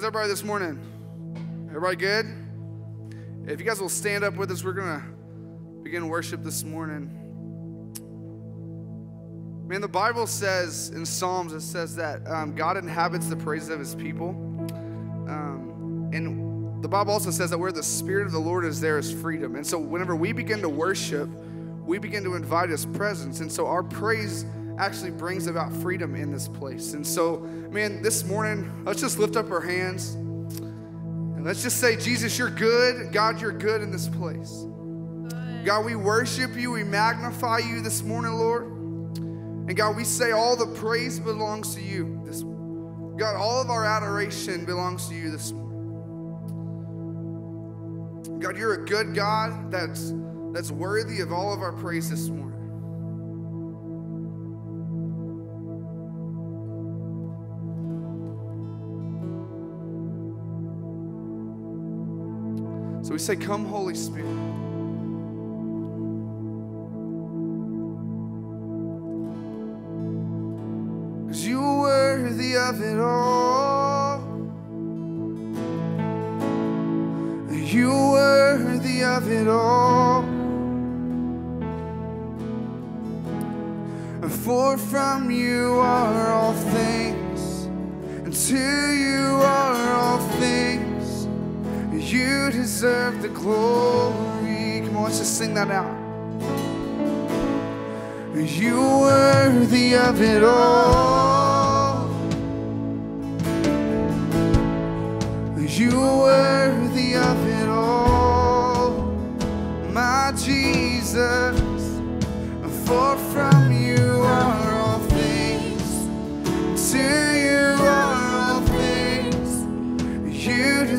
How's everybody this morning? Everybody good? If you guys will stand up with us, we're going to begin worship this morning. Man, the Bible says in Psalms, it says that um, God inhabits the praises of his people. Um, and the Bible also says that where the Spirit of the Lord is, there is freedom. And so whenever we begin to worship, we begin to invite his presence. And so our praise actually brings about freedom in this place. And so, man, this morning, let's just lift up our hands and let's just say, Jesus, you're good. God, you're good in this place. God, we worship you. We magnify you this morning, Lord. And God, we say all the praise belongs to you. This, God, all of our adoration belongs to you this morning. God, you're a good God that's, that's worthy of all of our praise this morning. Say, Come, Holy Spirit. Cause you're worthy of it all. You're worthy of it all. For from you are all things, and to you are all things. You deserve the glory. Come on, let's just sing that out. You're worthy of it all. You're worthy of it all, my Jesus. For from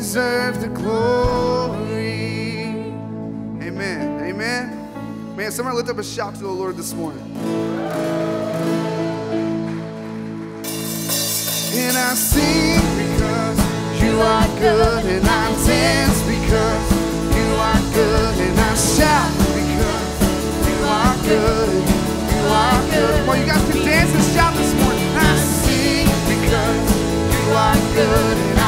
deserve the glory. Amen. Amen. Man, somebody lift up a shout to the Lord this morning. And I sing because you are good, and I dance because you are good, and I shout because you are good, you are good. Well, you guys can dance and shout this morning. I sing because you are good,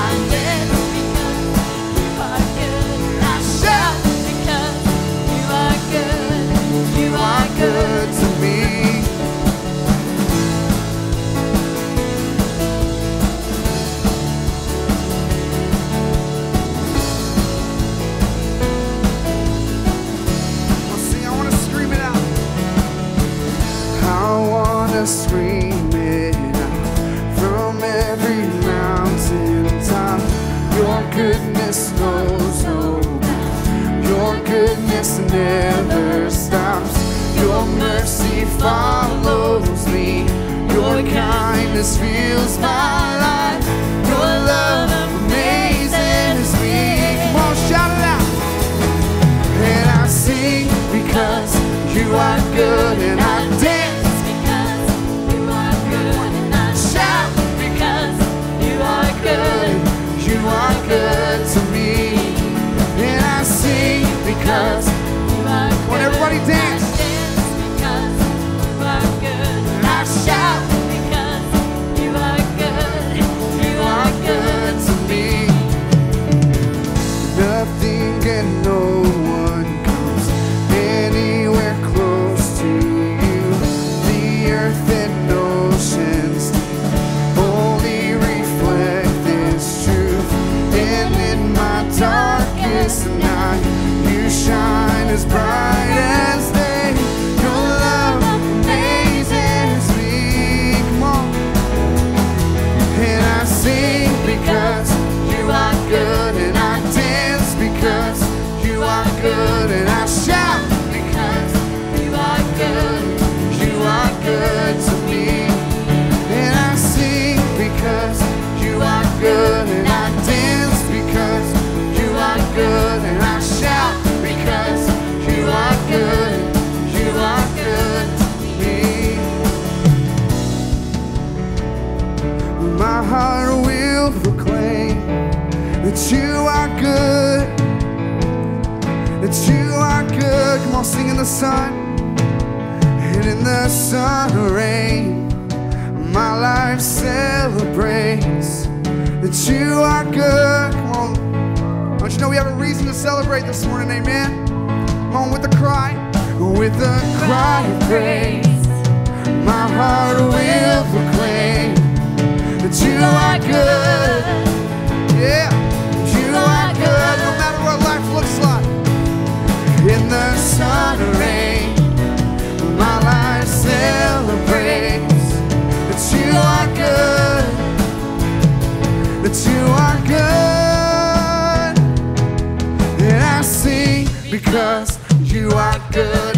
follows me. Your kindness fills my life. Your love amazes me. Come on, shout it out. And I sing because you are good, and I sun and in the sun rain. My life celebrates that you are good. Come on. Don't you know we have a reason to celebrate this morning? Amen. Come on, with a cry. With a cry of praise, my heart will proclaim that you are good. Yeah, In the sun or rain, my life celebrates that you are good, that you are good. I sing because you are good,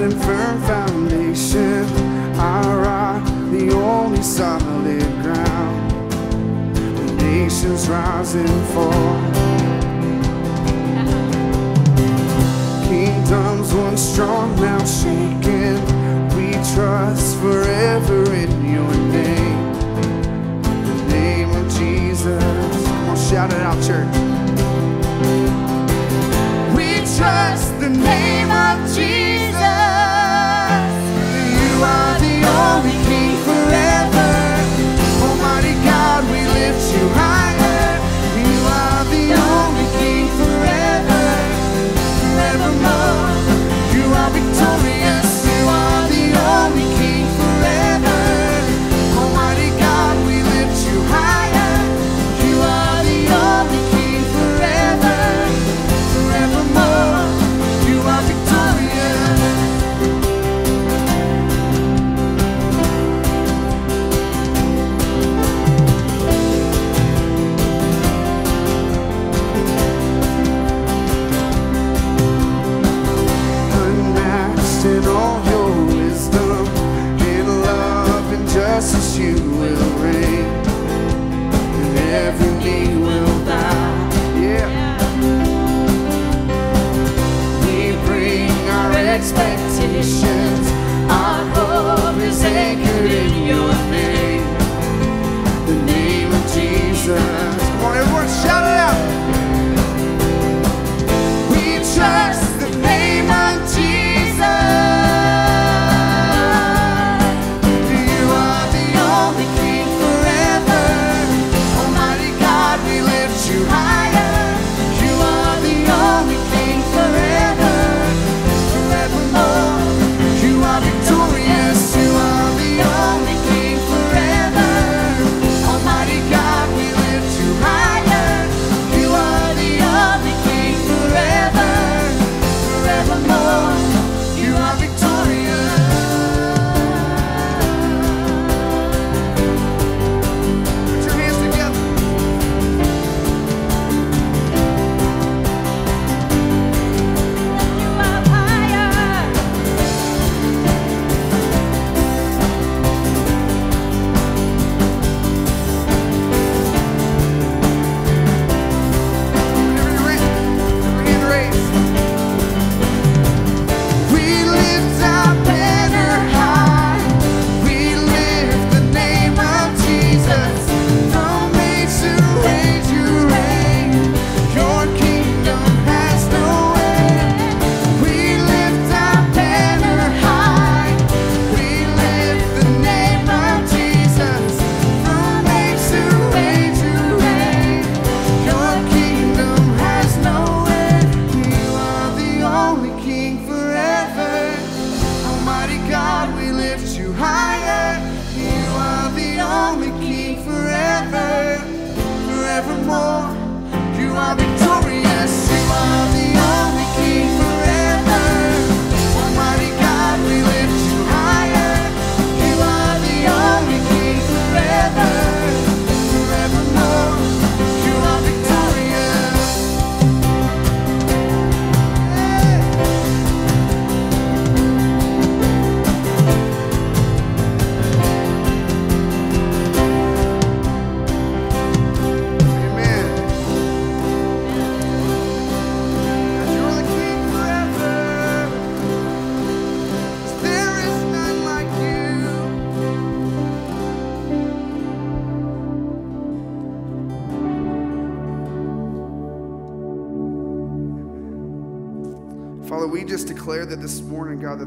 God and firm foundation, our rock, the only solid ground. The nations rise and fall. Kingdoms once strong, now shaken. We trust forever in your name. The name of Jesus. Come on, shout it out, church. We trust the name of Jesus.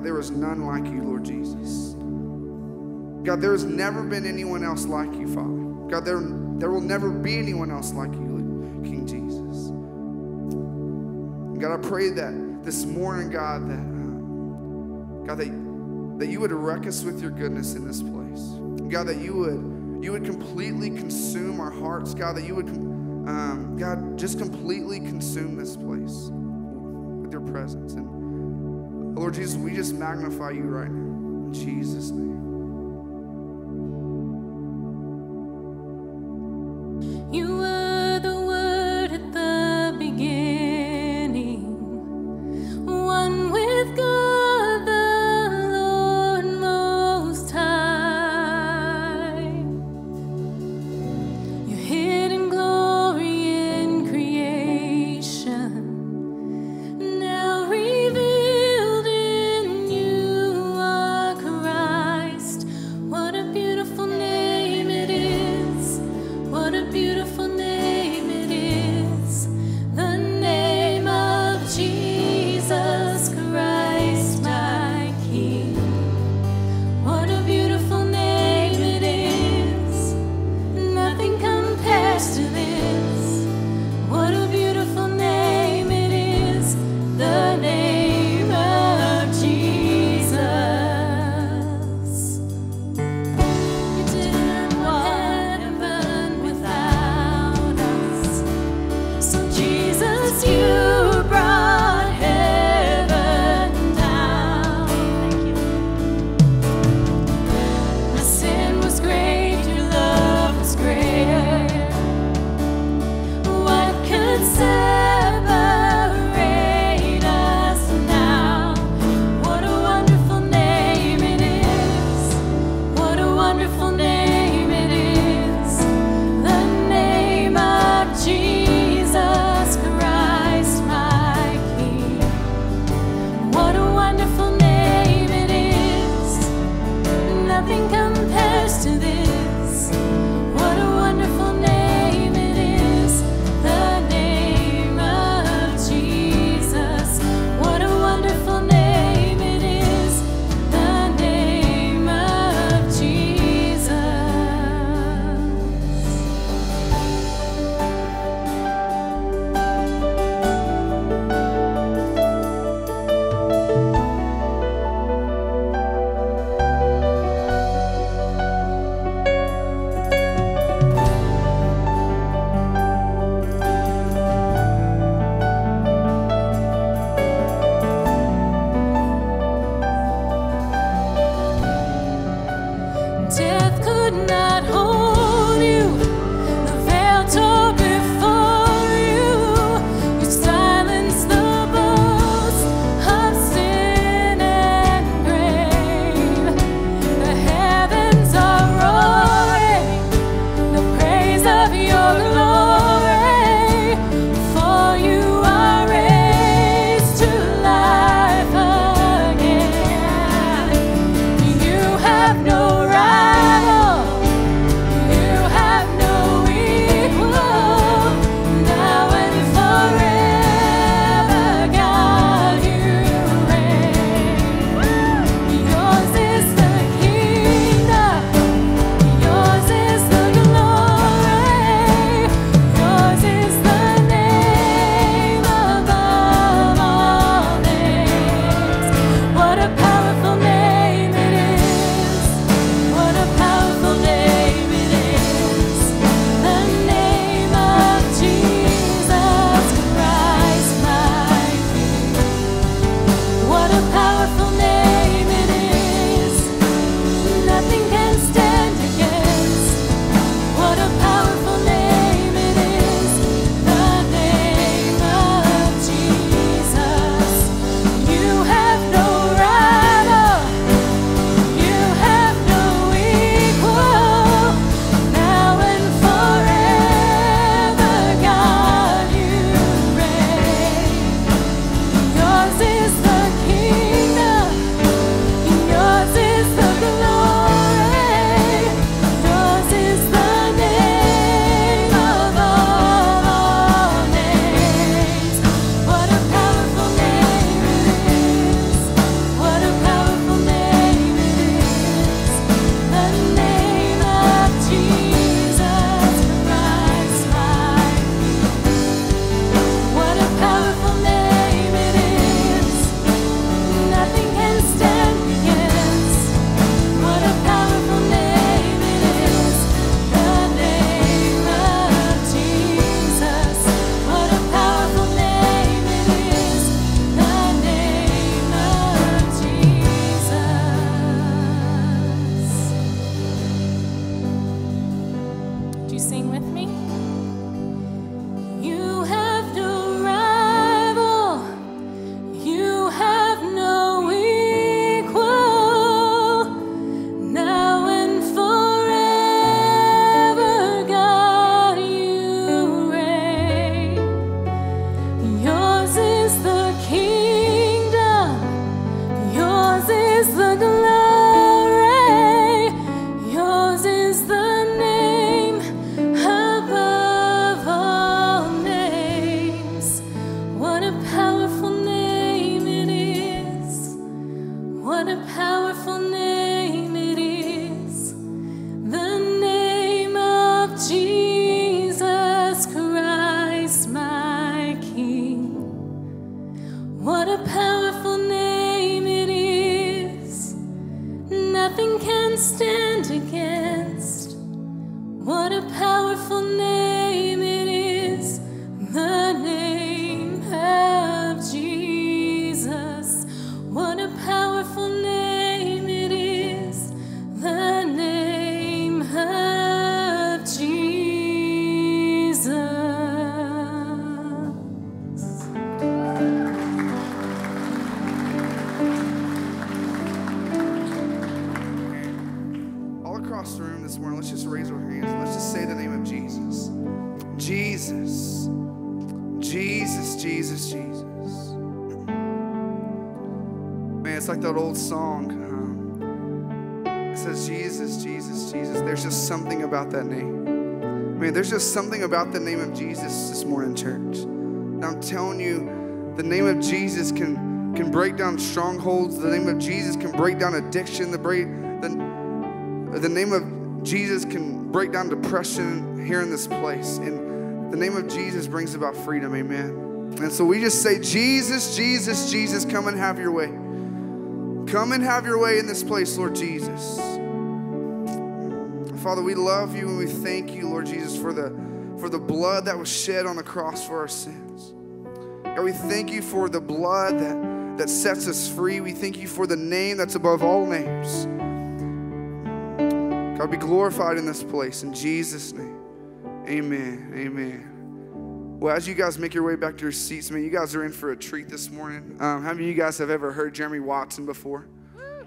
There is none like you, Lord Jesus. God, there has never been anyone else like you, Father. God, there, there will never be anyone else like you, King Jesus. God, I pray that this morning, God, that uh, God, that, that you would wreck us with your goodness in this place. God, that you would you would completely consume our hearts. God, that you would um, God just completely consume this place with your presence and Lord Jesus, we just magnify you right now. In Jesus' name. About the name of Jesus this morning, church. And I'm telling you, the name of Jesus can, can break down strongholds. The name of Jesus can break down addiction. The, break, the, the name of Jesus can break down depression here in this place. And the name of Jesus brings about freedom. Amen. And so we just say, Jesus, Jesus, Jesus, come and have your way. Come and have your way in this place, Lord Jesus. Father, we love you and we thank you, Lord Jesus, for the for the blood that was shed on the cross for our sins. God, we thank you for the blood that, that sets us free. We thank you for the name that's above all names. God, be glorified in this place. In Jesus' name, amen. Amen. Well, as you guys make your way back to your seats, man, you guys are in for a treat this morning. Um, how many of you guys have ever heard Jeremy Watson before?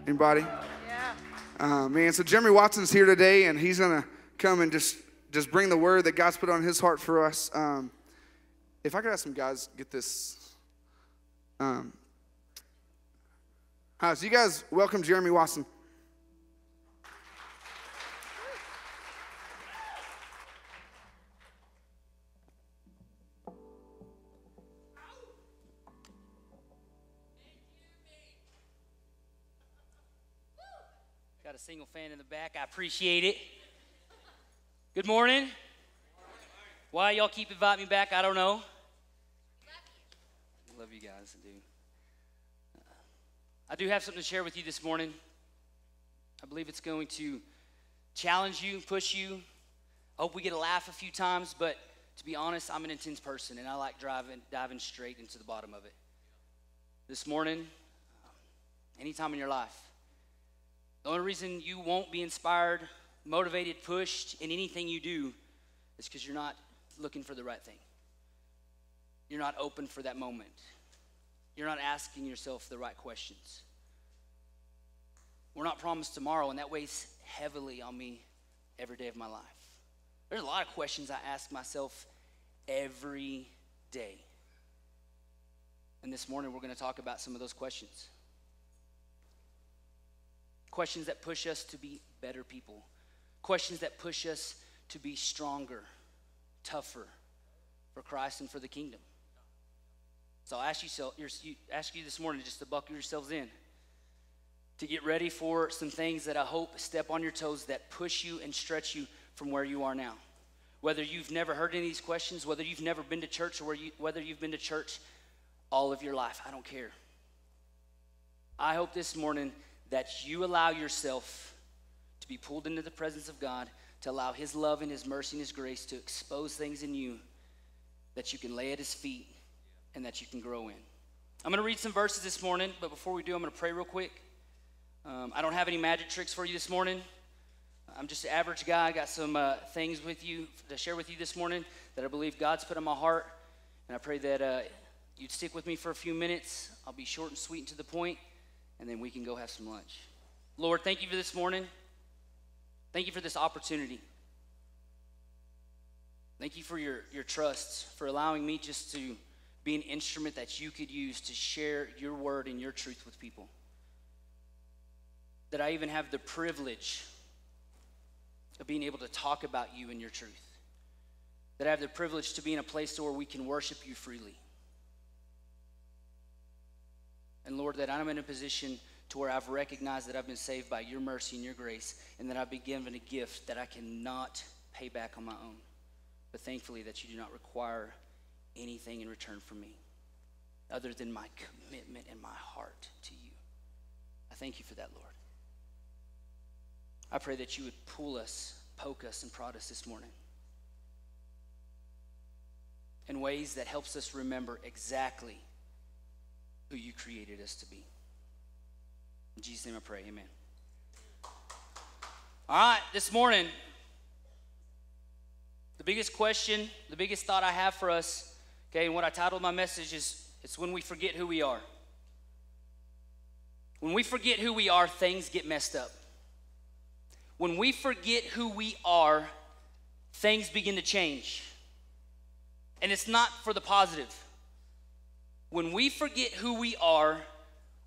Anybody? Yeah. Uh, man, so Jeremy Watson's here today, and he's gonna come and just just bring the word that God's put on his heart for us. Um, if I could have some guys get this. Um, uh, so you guys welcome Jeremy Watson. Got a single fan in the back. I appreciate it. Good morning. Why y'all keep inviting me back, I don't know. Love you guys, I do. Uh, I do have something to share with you this morning. I believe it's going to challenge you, push you. I hope we get a laugh a few times, but to be honest, I'm an intense person and I like driving, diving straight into the bottom of it. This morning, anytime in your life, the only reason you won't be inspired, motivated, pushed in anything you do is because you're not looking for the right thing. You're not open for that moment. You're not asking yourself the right questions. We're not promised tomorrow, and that weighs heavily on me every day of my life. There's a lot of questions I ask myself every day. And this morning, we're going to talk about some of those questions questions that push us to be better people, questions that push us to be stronger, tougher for Christ and for the kingdom. So I'll ask you, ask you this morning just to buckle yourselves in, to get ready for some things that I hope step on your toes that push you and stretch you from where you are now. Whether you've never heard any of these questions, whether you've never been to church, or whether you've been to church all of your life, I don't care. I hope this morning that you allow yourself to be pulled into the presence of God, to allow His love and His mercy and His grace to expose things in you that you can lay at His feet and that you can grow in. I'm going to read some verses this morning, but before we do, I'm going to pray real quick. Um, I don't have any magic tricks for you this morning. I'm just an average guy. I got some uh, things with you to share with you this morning that I believe God's put in my heart. And I pray that uh, you'd stick with me for a few minutes. I'll be short and sweet and to the point and then we can go have some lunch. Lord, thank you for this morning. Thank you for this opportunity. Thank you for your, your trust, for allowing me just to be an instrument that you could use to share your word and your truth with people. That I even have the privilege of being able to talk about you and your truth. That I have the privilege to be in a place where we can worship you freely. And Lord, that I'm in a position to where I've recognized that I've been saved by your mercy and your grace, and that I've been given a gift that I cannot pay back on my own. But thankfully, that you do not require anything in return from me other than my commitment and my heart to you. I thank you for that, Lord. I pray that you would pull us, poke us, and prod us this morning in ways that helps us remember exactly who you created us to be. In Jesus' name I pray, amen. All right, this morning, the biggest question, the biggest thought I have for us, okay, and what I titled my message is it's when we forget who we are. When we forget who we are, things get messed up. when we forget who we are, things begin to change. And it's not for the positive. When we forget who we are,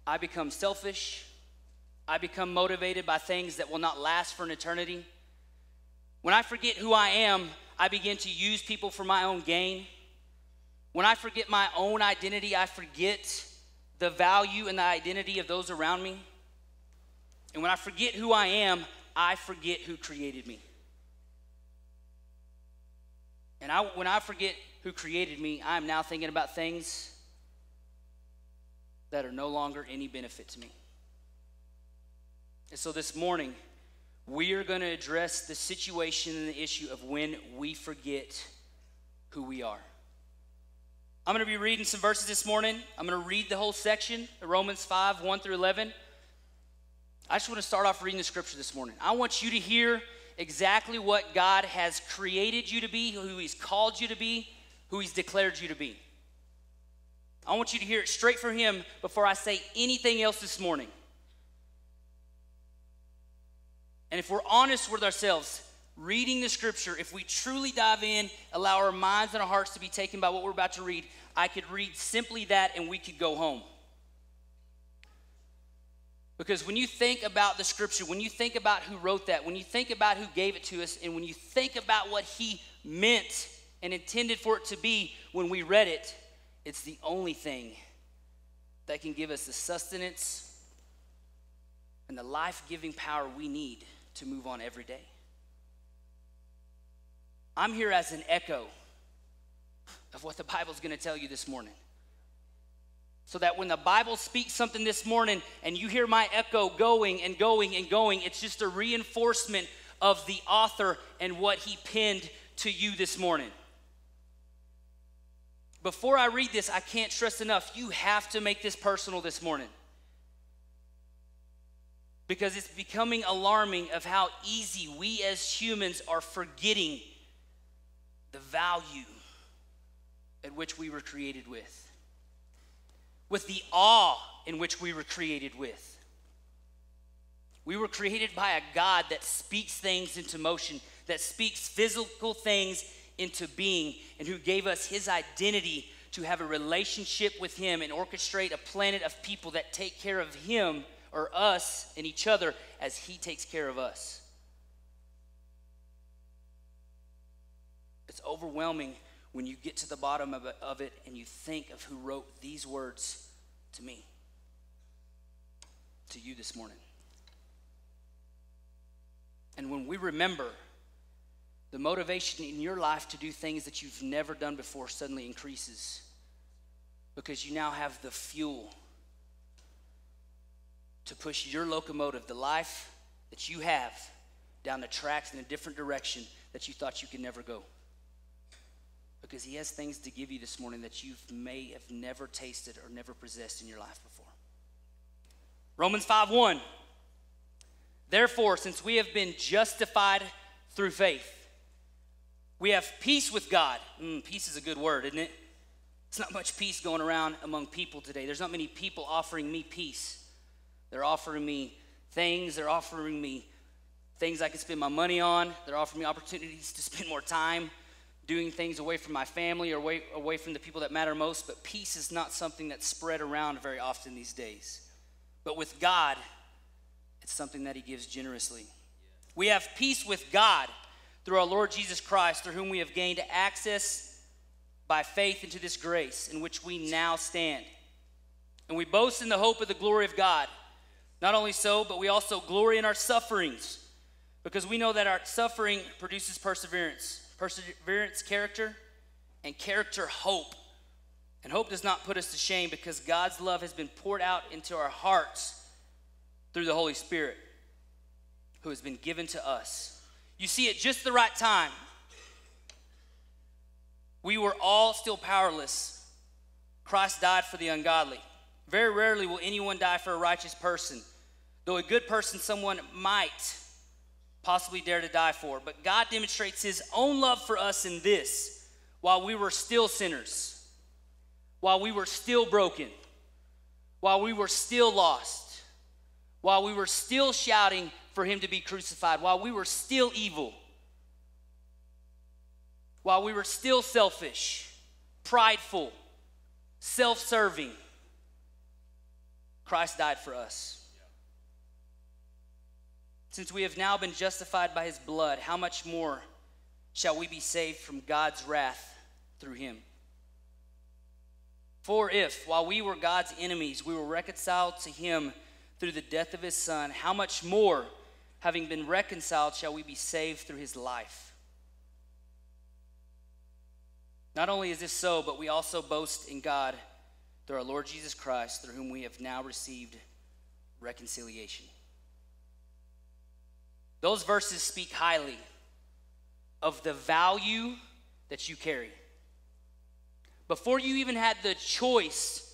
I become selfish. I become motivated by things that will not last for an eternity. When I forget who I am, I begin to use people for my own gain. When I forget my own identity, I forget the value and the identity of those around me. And when I forget who I am, I forget who created me. And I, when I forget who created me, I'm now thinking about things that are no longer any benefit to me. And so this morning, we are going to address the situation and the issue of when we forget who we are. I'm going to be reading some verses this morning. I'm going to read the whole section, Romans 5, 1 through 11. I just want to start off reading the scripture this morning. I want you to hear exactly what God has created you to be, who He's called you to be, who He's declared you to be. I want you to hear it straight from Him before I say anything else this morning. And if we're honest with ourselves, reading the scripture, if we truly dive in, allow our minds and our hearts to be taken by what we're about to read, I could read simply that and we could go home. Because when you think about the scripture, when you think about who wrote that, when you think about who gave it to us, and when you think about what he meant and intended for it to be when we read it, it's the only thing that can give us the sustenance and the life giving power we need to move on every day. I'm here as an echo of what the Bible's going to tell you this morning. So that when the Bible speaks something this morning and you hear my echo going and going and going, it's just a reinforcement of the author and what he penned to you this morning. Before I read this, I can't stress enough, you have to make this personal this morning. Because it's becoming alarming of how easy we as humans are forgetting the value at which we were created with, with the awe in which we were created with. We were created by a God that speaks things into motion, that speaks physical things into being, and who gave us his identity to have a relationship with him and orchestrate a planet of people that take care of him or us and each other as he takes care of us. It's overwhelming when you get to the bottom of it, of it and you think of who wrote these words to me, to you this morning. And when we remember the motivation in your life to do things that you've never done before suddenly increases because you now have the fuel to push your locomotive, the life that you have, down the tracks in a different direction that you thought you could never go because he has things to give you this morning that you may have never tasted or never possessed in your life before. Romans 5 1. Therefore, since we have been justified through faith, we have peace with God. Mm, peace is a good word, isn't it? It's not much peace going around among people today. There's not many people offering me peace. They're offering me things, they're offering me things I can spend my money on, they're offering me opportunities to spend more time doing things away from my family or away, away from the people that matter most, but peace is not something that's spread around very often these days. But with God, it's something that He gives generously. We have peace with God through our Lord Jesus Christ, through whom we have gained access by faith into this grace in which we now stand. And we boast in the hope of the glory of God. Not only so, but we also glory in our sufferings because we know that our suffering produces perseverance perseverance, character, and character, hope. And hope does not put us to shame because God's love has been poured out into our hearts through the Holy Spirit who has been given to us. You see, at just the right time, we were all still powerless. Christ died for the ungodly. Very rarely will anyone die for a righteous person, though a good person, someone might possibly dare to die for. But God demonstrates his own love for us in this while we were still sinners, while we were still broken, while we were still lost, while we were still shouting for him to be crucified while we were still evil, while we were still selfish, prideful, self serving. Christ died for us. Since we have now been justified by his blood, how much more shall we be saved from God's wrath through him? For if, while we were God's enemies, we were reconciled to him through the death of his son, how much more, having been reconciled, shall we be saved through his life? Not only is this so, but we also boast in God through our Lord Jesus Christ, through whom we have now received reconciliation. Those verses speak highly of the value that you carry. Before you even had the choice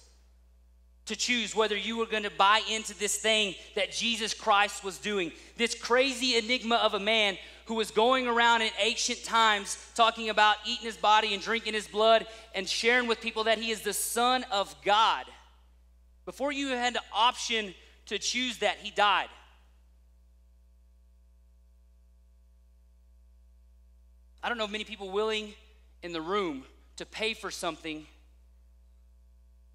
to choose whether you were going to buy into this thing that Jesus Christ was doing, this crazy enigma of a man who was going around in ancient times talking about eating his body and drinking his blood and sharing with people that he is the Son of God. Before you had the option to choose that, he died. I don't know many people willing in the room to pay for something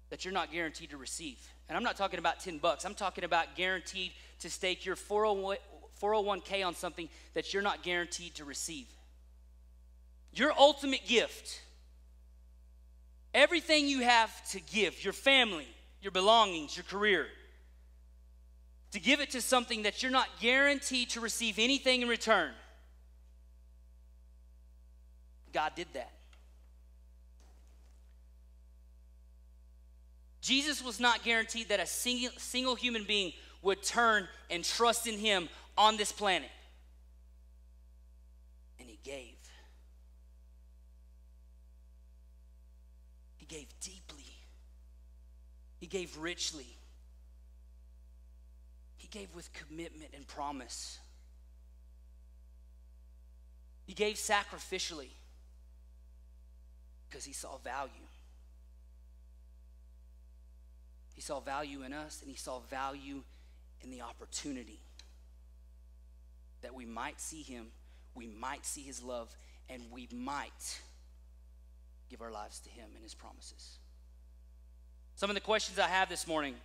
that you're not guaranteed to receive. And I'm not talking about 10 bucks. I'm talking about guaranteed to stake your 401, 401k on something that you're not guaranteed to receive. Your ultimate gift, everything you have to give, your family, your belongings, your career, to give it to something that you're not guaranteed to receive anything in return. God did that. Jesus was not guaranteed that a single, single human being would turn and trust in him on this planet. And he gave. He gave deeply. He gave richly. He gave with commitment and promise. He gave sacrificially because he saw value. He saw value in us and he saw value in the opportunity that we might see him, we might see his love, and we might give our lives to him and his promises. Some of the questions I have this morning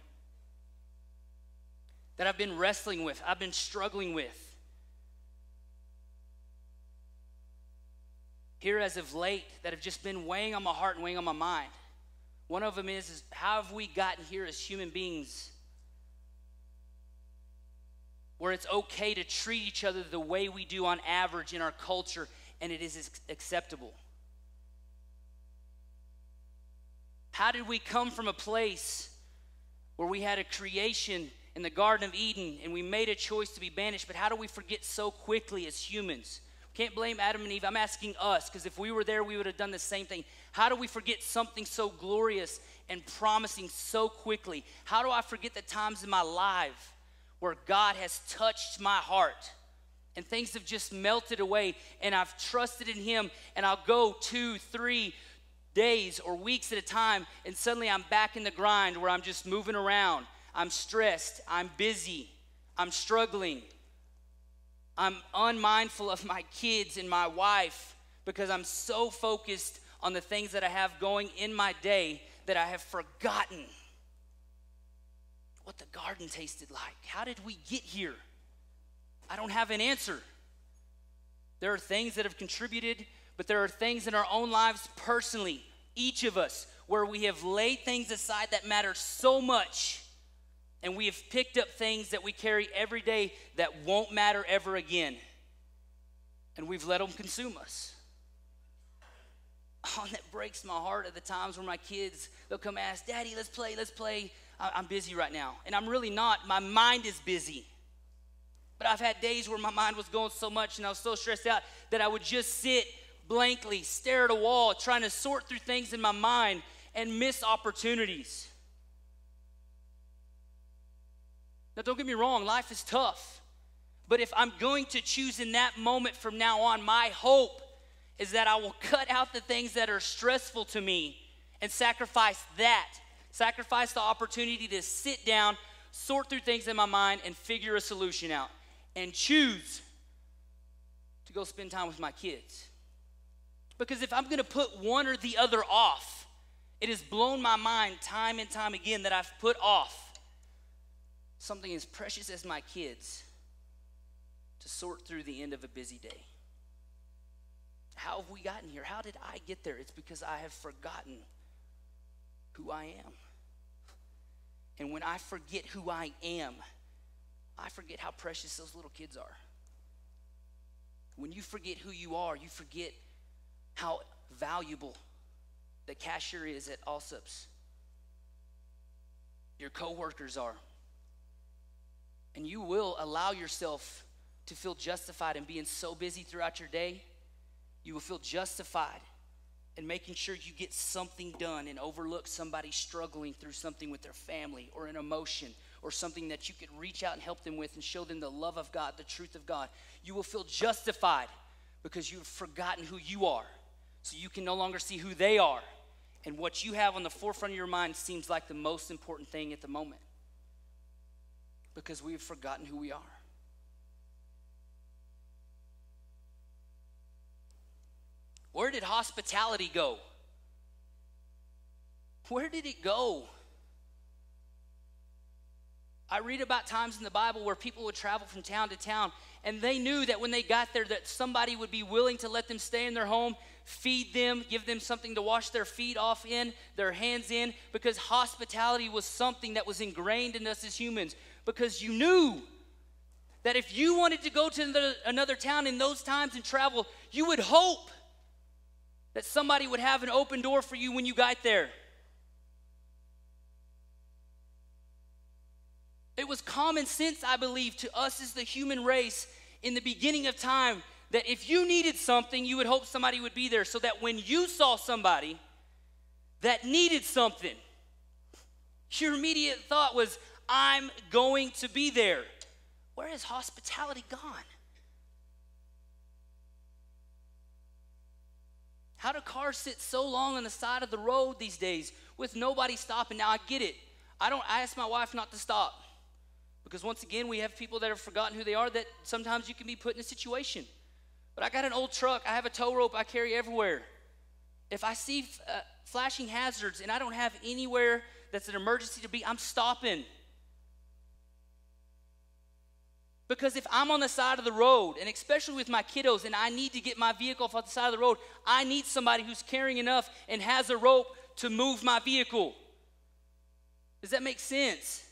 that I've been wrestling with, I've been struggling with. Here as of late, that have just been weighing on my heart and weighing on my mind. One of them is, is how have we gotten here as human beings where it's okay to treat each other the way we do on average in our culture and it is acceptable? How did we come from a place where we had a creation in the Garden of Eden and we made a choice to be banished, but how do we forget so quickly as humans? Can't blame Adam and Eve. I'm asking us because if we were there, we would have done the same thing. How do we forget something so glorious and promising so quickly? How do I forget the times in my life where God has touched my heart and things have just melted away and I've trusted in Him and I'll go two, three days or weeks at a time and suddenly I'm back in the grind where I'm just moving around. I'm stressed. I'm busy. I'm struggling. I'm unmindful of my kids and my wife because I'm so focused on the things that I have going in my day that I have forgotten what the garden tasted like. How did we get here? I don't have an answer. There are things that have contributed, but there are things in our own lives personally, each of us, where we have laid things aside that matter so much and we have picked up things that we carry every day that won't matter ever again. And we've let them consume us. Oh, that breaks my heart at the times where my kids, they'll come ask, Daddy, let's play, let's play. I'm busy right now. And I'm really not. My mind is busy. But I've had days where my mind was going so much and I was so stressed out that I would just sit blankly, stare at a wall, trying to sort through things in my mind and miss opportunities. Now, don't get me wrong, life is tough. But if I'm going to choose in that moment from now on, my hope is that I will cut out the things that are stressful to me and sacrifice that. Sacrifice the opportunity to sit down, sort through things in my mind, and figure a solution out. and choose to go spend time with my kids. Because if I'm going to put one or the other off, it has blown my mind time and time again that I've put off something as precious as my kids to sort through the end of a busy day. How have we gotten here? How did I get there? It's because I have forgotten who I am. And when I forget who I am, I forget how precious those little kids are. When you forget who you are, you forget how valuable the cashier is at Allsup's. Your coworkers are. And you will allow yourself to feel justified in being so busy throughout your day. You will feel justified in making sure you get something done and overlook somebody struggling through something with their family or an emotion or something that you could reach out and help them with and show them the love of God, the truth of God. You will feel justified because you've forgotten who you are. So you can no longer see who they are. And what you have on the forefront of your mind seems like the most important thing at the moment because we've forgotten who we are. Where did hospitality go? Where did it go? I read about times in the Bible where people would travel from town to town and they knew that when they got there that somebody would be willing to let them stay in their home, feed them, give them something to wash their feet off in, their hands in because hospitality was something that was ingrained in us as humans because you knew that if you wanted to go to another town in those times and travel, you would hope that somebody would have an open door for you when you got there. It was common sense, I believe, to us as the human race in the beginning of time that if you needed something, you would hope somebody would be there so that when you saw somebody that needed something, your immediate thought was, I'm going to be there. Where has hospitality gone? How do cars sit so long on the side of the road these days with nobody stopping? Now I get it. I don't I ask my wife not to stop. Because once again, we have people that have forgotten who they are that sometimes you can be put in a situation. But I got an old truck, I have a tow rope I carry everywhere. If I see uh, flashing hazards and I don't have anywhere that's an emergency to be, I'm stopping. Because if I'm on the side of the road, and especially with my kiddos, and I need to get my vehicle off the side of the road, I need somebody who's carrying enough and has a rope to move my vehicle. Does that make sense?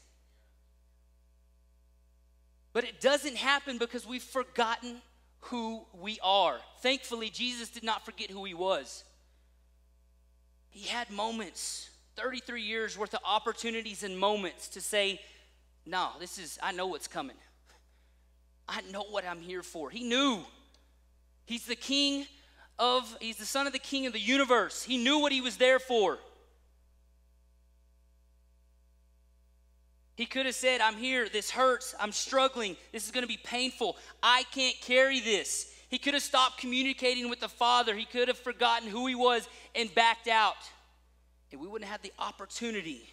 But it doesn't happen because we've forgotten who we are. Thankfully, Jesus did not forget who he was. He had moments, 33 years worth of opportunities and moments to say, No, this is, I know what's coming. I know what I'm here for. He knew. He's the king of, he's the son of the king of the universe. He knew what he was there for. He could have said, I'm here, this hurts, I'm struggling, this is going to be painful, I can't carry this. He could have stopped communicating with the Father, he could have forgotten who he was and backed out. And we wouldn't have the opportunity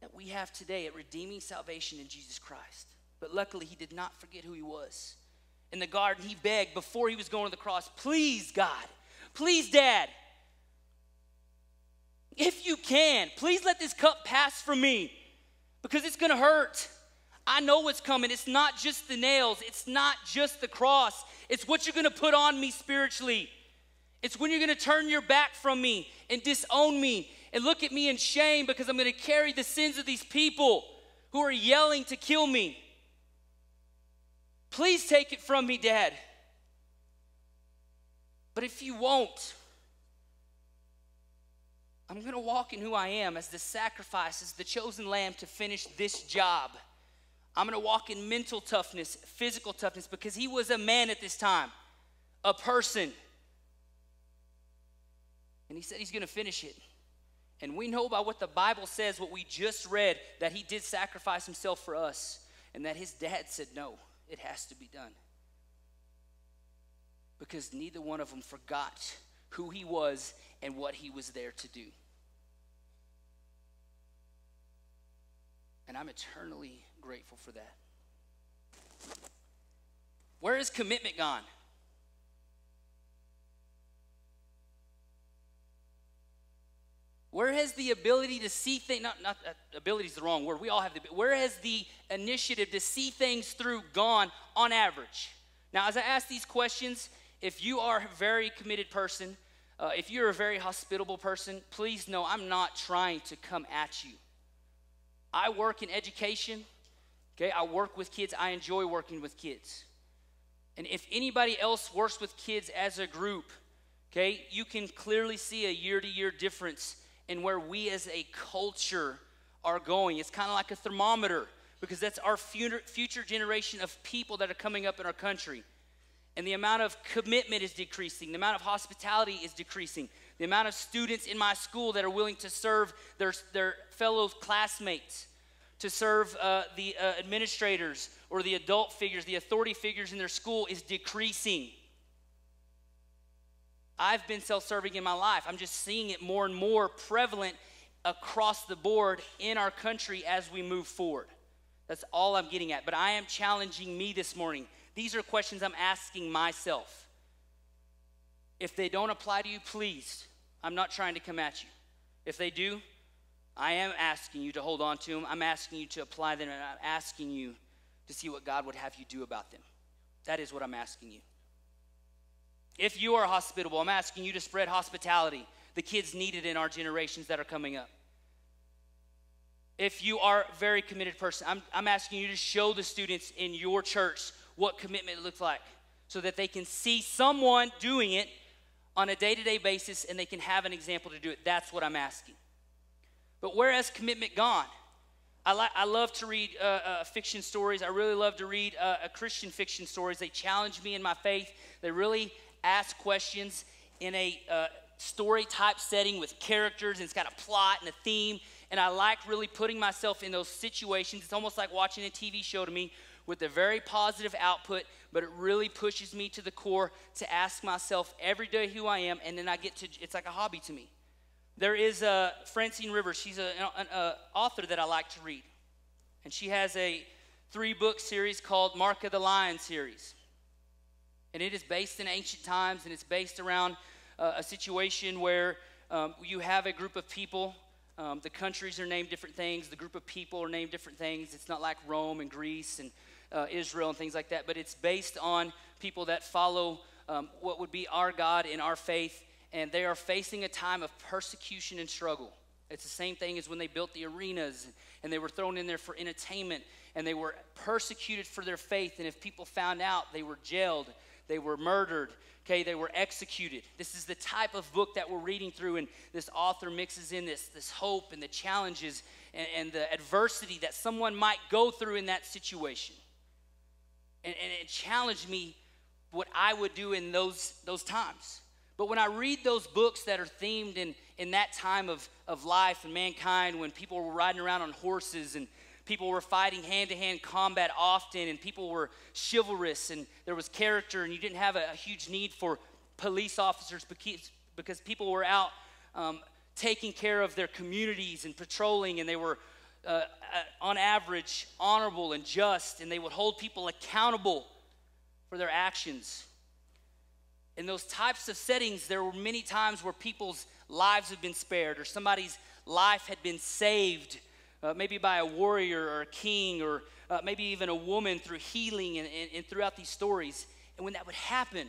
that we have today at redeeming salvation in Jesus Christ. But luckily, he did not forget who he was. In the garden, he begged before he was going to the cross, Please, God, please, Dad, if you can, please let this cup pass from me because it's going to hurt. I know what's coming. It's not just the nails, it's not just the cross, it's what you're going to put on me spiritually. It's when you're going to turn your back from me and disown me and look at me in shame because I'm going to carry the sins of these people who are yelling to kill me. Please take it from me, Dad. But if you won't, I'm going to walk in who I am as the sacrifice, as the chosen lamb to finish this job. I'm going to walk in mental toughness, physical toughness, because he was a man at this time, a person. And he said he's going to finish it. And we know by what the Bible says, what we just read, that he did sacrifice himself for us, and that his dad said, No, it has to be done. Because neither one of them forgot who he was and what he was there to do. And I'm eternally grateful for that. Where is commitment gone? Where has the ability to see things, not, not uh, ability is the wrong word, we all have the, where has the initiative to see things through gone on average? Now, as I ask these questions, if you are a very committed person, uh, if you're a very hospitable person, please know I'm not trying to come at you. I work in education, okay? I work with kids, I enjoy working with kids. And if anybody else works with kids as a group, okay, you can clearly see a year to year difference in where we as a culture are going. It's kind of like a thermometer because that's our future generation of people that are coming up in our country. And the amount of commitment is decreasing, the amount of hospitality is decreasing, the amount of students in my school that are willing to serve their, their fellow classmates, to serve uh, the uh, administrators or the adult figures, the authority figures in their school is decreasing. I've been self serving in my life. I'm just seeing it more and more prevalent across the board in our country as we move forward. That's all I'm getting at. But I am challenging me this morning. These are questions I'm asking myself. If they don't apply to you, please, I'm not trying to come at you. If they do, I am asking you to hold on to them. I'm asking you to apply them, and I'm asking you to see what God would have you do about them. That is what I'm asking you. If you are hospitable, I'm asking you to spread hospitality. The kids need it in our generations that are coming up. If you are a very committed person, I'm, I'm asking you to show the students in your church what commitment looks like so that they can see someone doing it on a day to day basis and they can have an example to do it. That's what I'm asking. But where has commitment gone? I, li- I love to read uh, uh, fiction stories. I really love to read uh, Christian fiction stories. They challenge me in my faith. They really ask questions in a uh, story type setting with characters and it's got a plot and a theme. And I like really putting myself in those situations. It's almost like watching a TV show to me with a very positive output, but it really pushes me to the core to ask myself every day who I am. And then I get to, it's like a hobby to me. There is a Francine Rivers, she's an author that I like to read. And she has a three book series called Mark of the Lion series. And it is based in ancient times, and it's based around uh, a situation where um, you have a group of people. Um, the countries are named different things, the group of people are named different things. It's not like Rome and Greece and uh, Israel and things like that, but it's based on people that follow um, what would be our God in our faith, and they are facing a time of persecution and struggle. It's the same thing as when they built the arenas and they were thrown in there for entertainment and they were persecuted for their faith. And if people found out, they were jailed they were murdered, okay, they were executed. This is the type of book that we're reading through, and this author mixes in this, this hope and the challenges and, and the adversity that someone might go through in that situation. And, and it challenged me what I would do in those, those times. But when I read those books that are themed in, in that time of, of life and mankind, when people were riding around on horses and people were fighting hand-to-hand combat often and people were chivalrous and there was character and you didn't have a, a huge need for police officers because, because people were out um, taking care of their communities and patrolling and they were uh, uh, on average honorable and just and they would hold people accountable for their actions. In those types of settings there were many times where people's lives had been spared or somebody's life had been saved uh, maybe by a warrior or a king or uh, maybe even a woman through healing and, and, and throughout these stories. And when that would happen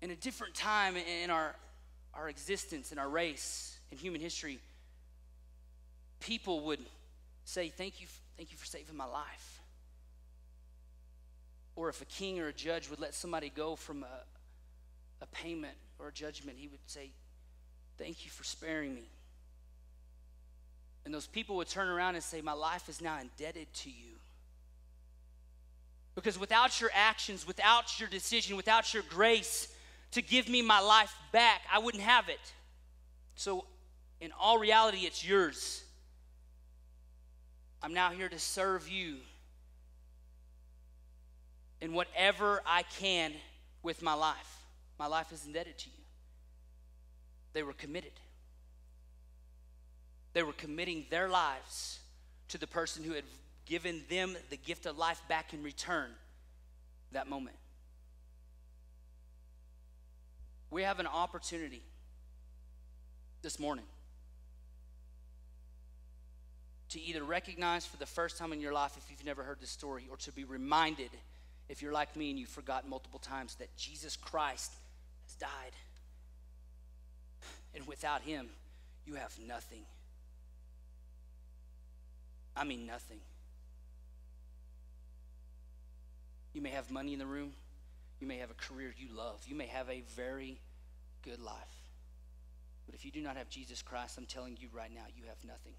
in a different time in our, our existence, in our race, in human history, people would say, Thank you, thank you for saving my life. Or if a king or a judge would let somebody go from a, a payment or a judgment, he would say, Thank you for sparing me. And those people would turn around and say, My life is now indebted to you. Because without your actions, without your decision, without your grace to give me my life back, I wouldn't have it. So, in all reality, it's yours. I'm now here to serve you in whatever I can with my life. My life is indebted to you. They were committed. They were committing their lives to the person who had given them the gift of life back in return. that moment. We have an opportunity this morning to either recognize for the first time in your life, if you've never heard this story, or to be reminded, if you're like me and you've forgotten multiple times, that Jesus Christ has died. And without him, you have nothing. I mean, nothing. You may have money in the room. You may have a career you love. You may have a very good life. But if you do not have Jesus Christ, I'm telling you right now, you have nothing.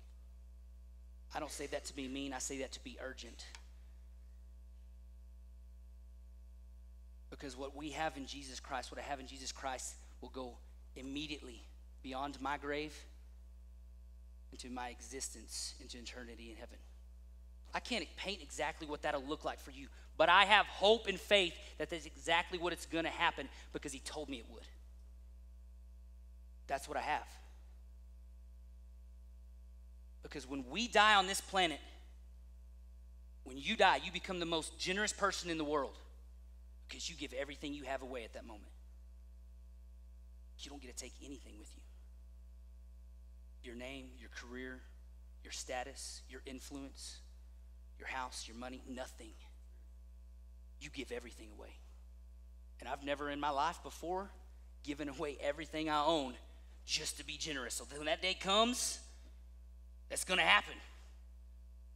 I don't say that to be mean, I say that to be urgent. Because what we have in Jesus Christ, what I have in Jesus Christ, will go immediately beyond my grave into my existence, into eternity in heaven. I can't paint exactly what that'll look like for you, but I have hope and faith that that's exactly what it's going to happen because He told me it would. That's what I have. Because when we die on this planet, when you die, you become the most generous person in the world because you give everything you have away at that moment. You don't get to take anything with you your name, your career, your status, your influence, your house, your money, nothing. You give everything away. And I've never in my life before given away everything I own just to be generous. So when that day comes, that's going to happen.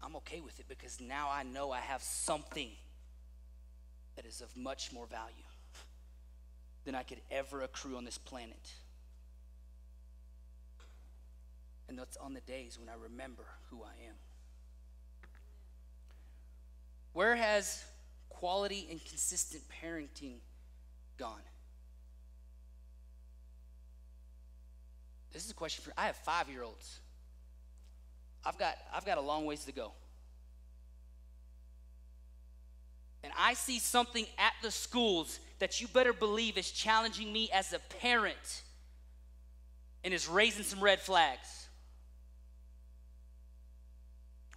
I'm okay with it because now I know I have something that is of much more value than I could ever accrue on this planet. And that's on the days when I remember who I am. Where has quality and consistent parenting gone? This is a question for I have five year olds. I've got I've got a long ways to go. And I see something at the schools that you better believe is challenging me as a parent and is raising some red flags.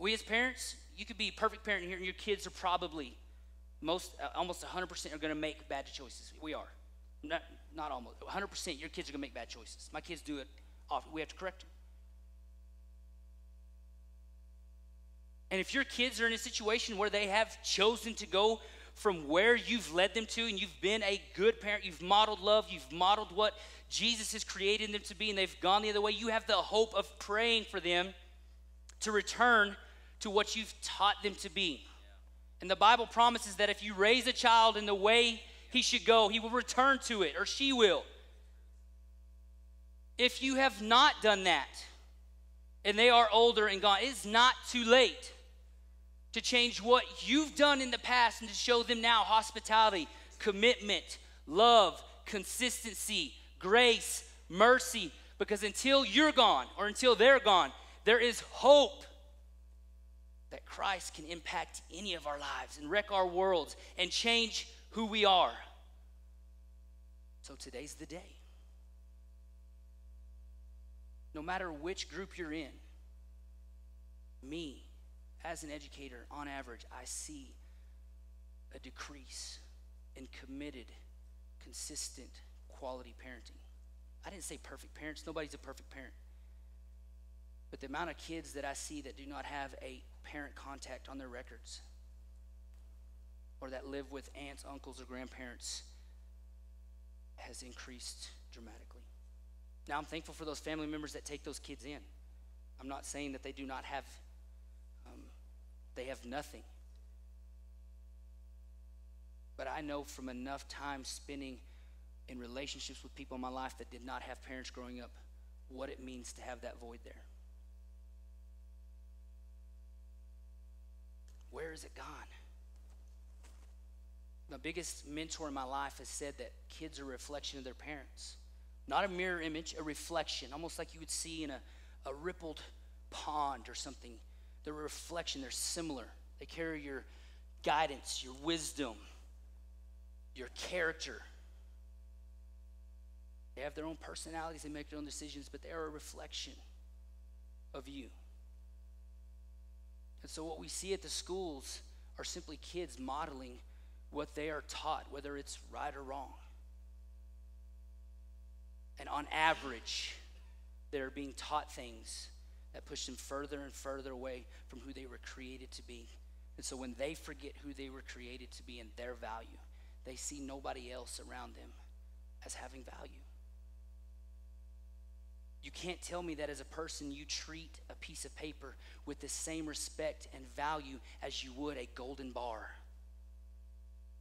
We as parents, you could be a perfect parent here, and your kids are probably most, uh, almost 100% are going to make bad choices. We are. Not, not almost. 100% your kids are going to make bad choices. My kids do it often. We have to correct them. And if your kids are in a situation where they have chosen to go from where you've led them to and you've been a good parent, you've modeled love, you've modeled what Jesus has created them to be, and they've gone the other way, you have the hope of praying for them to return to what you've taught them to be. And the Bible promises that if you raise a child in the way he should go, he will return to it or she will. If you have not done that and they are older and gone, it's not too late to change what you've done in the past and to show them now hospitality, commitment, love, consistency, grace, mercy. Because until you're gone or until they're gone, there is hope that Christ can impact any of our lives and wreck our worlds and change who we are. So today's the day. No matter which group you're in, me, as an educator, on average, I see a decrease in committed, consistent, quality parenting. I didn't say perfect parents, nobody's a perfect parent. But the amount of kids that I see that do not have a parent contact on their records or that live with aunts, uncles, or grandparents has increased dramatically. Now, I'm thankful for those family members that take those kids in. I'm not saying that they do not have um, they have nothing. But I know from enough time spending in relationships with people in my life that did not have parents growing up what it means to have that void there. Where is it gone? The biggest mentor in my life has said that kids are a reflection of their parents. Not a mirror image, a reflection, almost like you would see in a, a rippled pond or something they're a reflection, they're similar. They carry your guidance, your wisdom, your character. They have their own personalities, they make their own decisions, but they are a reflection of you. And so, what we see at the schools are simply kids modeling what they are taught, whether it's right or wrong. And on average, they're being taught things that push them further and further away from who they were created to be. And so when they forget who they were created to be and their value, they see nobody else around them as having value. You can't tell me that as a person you treat a piece of paper with the same respect and value as you would a golden bar.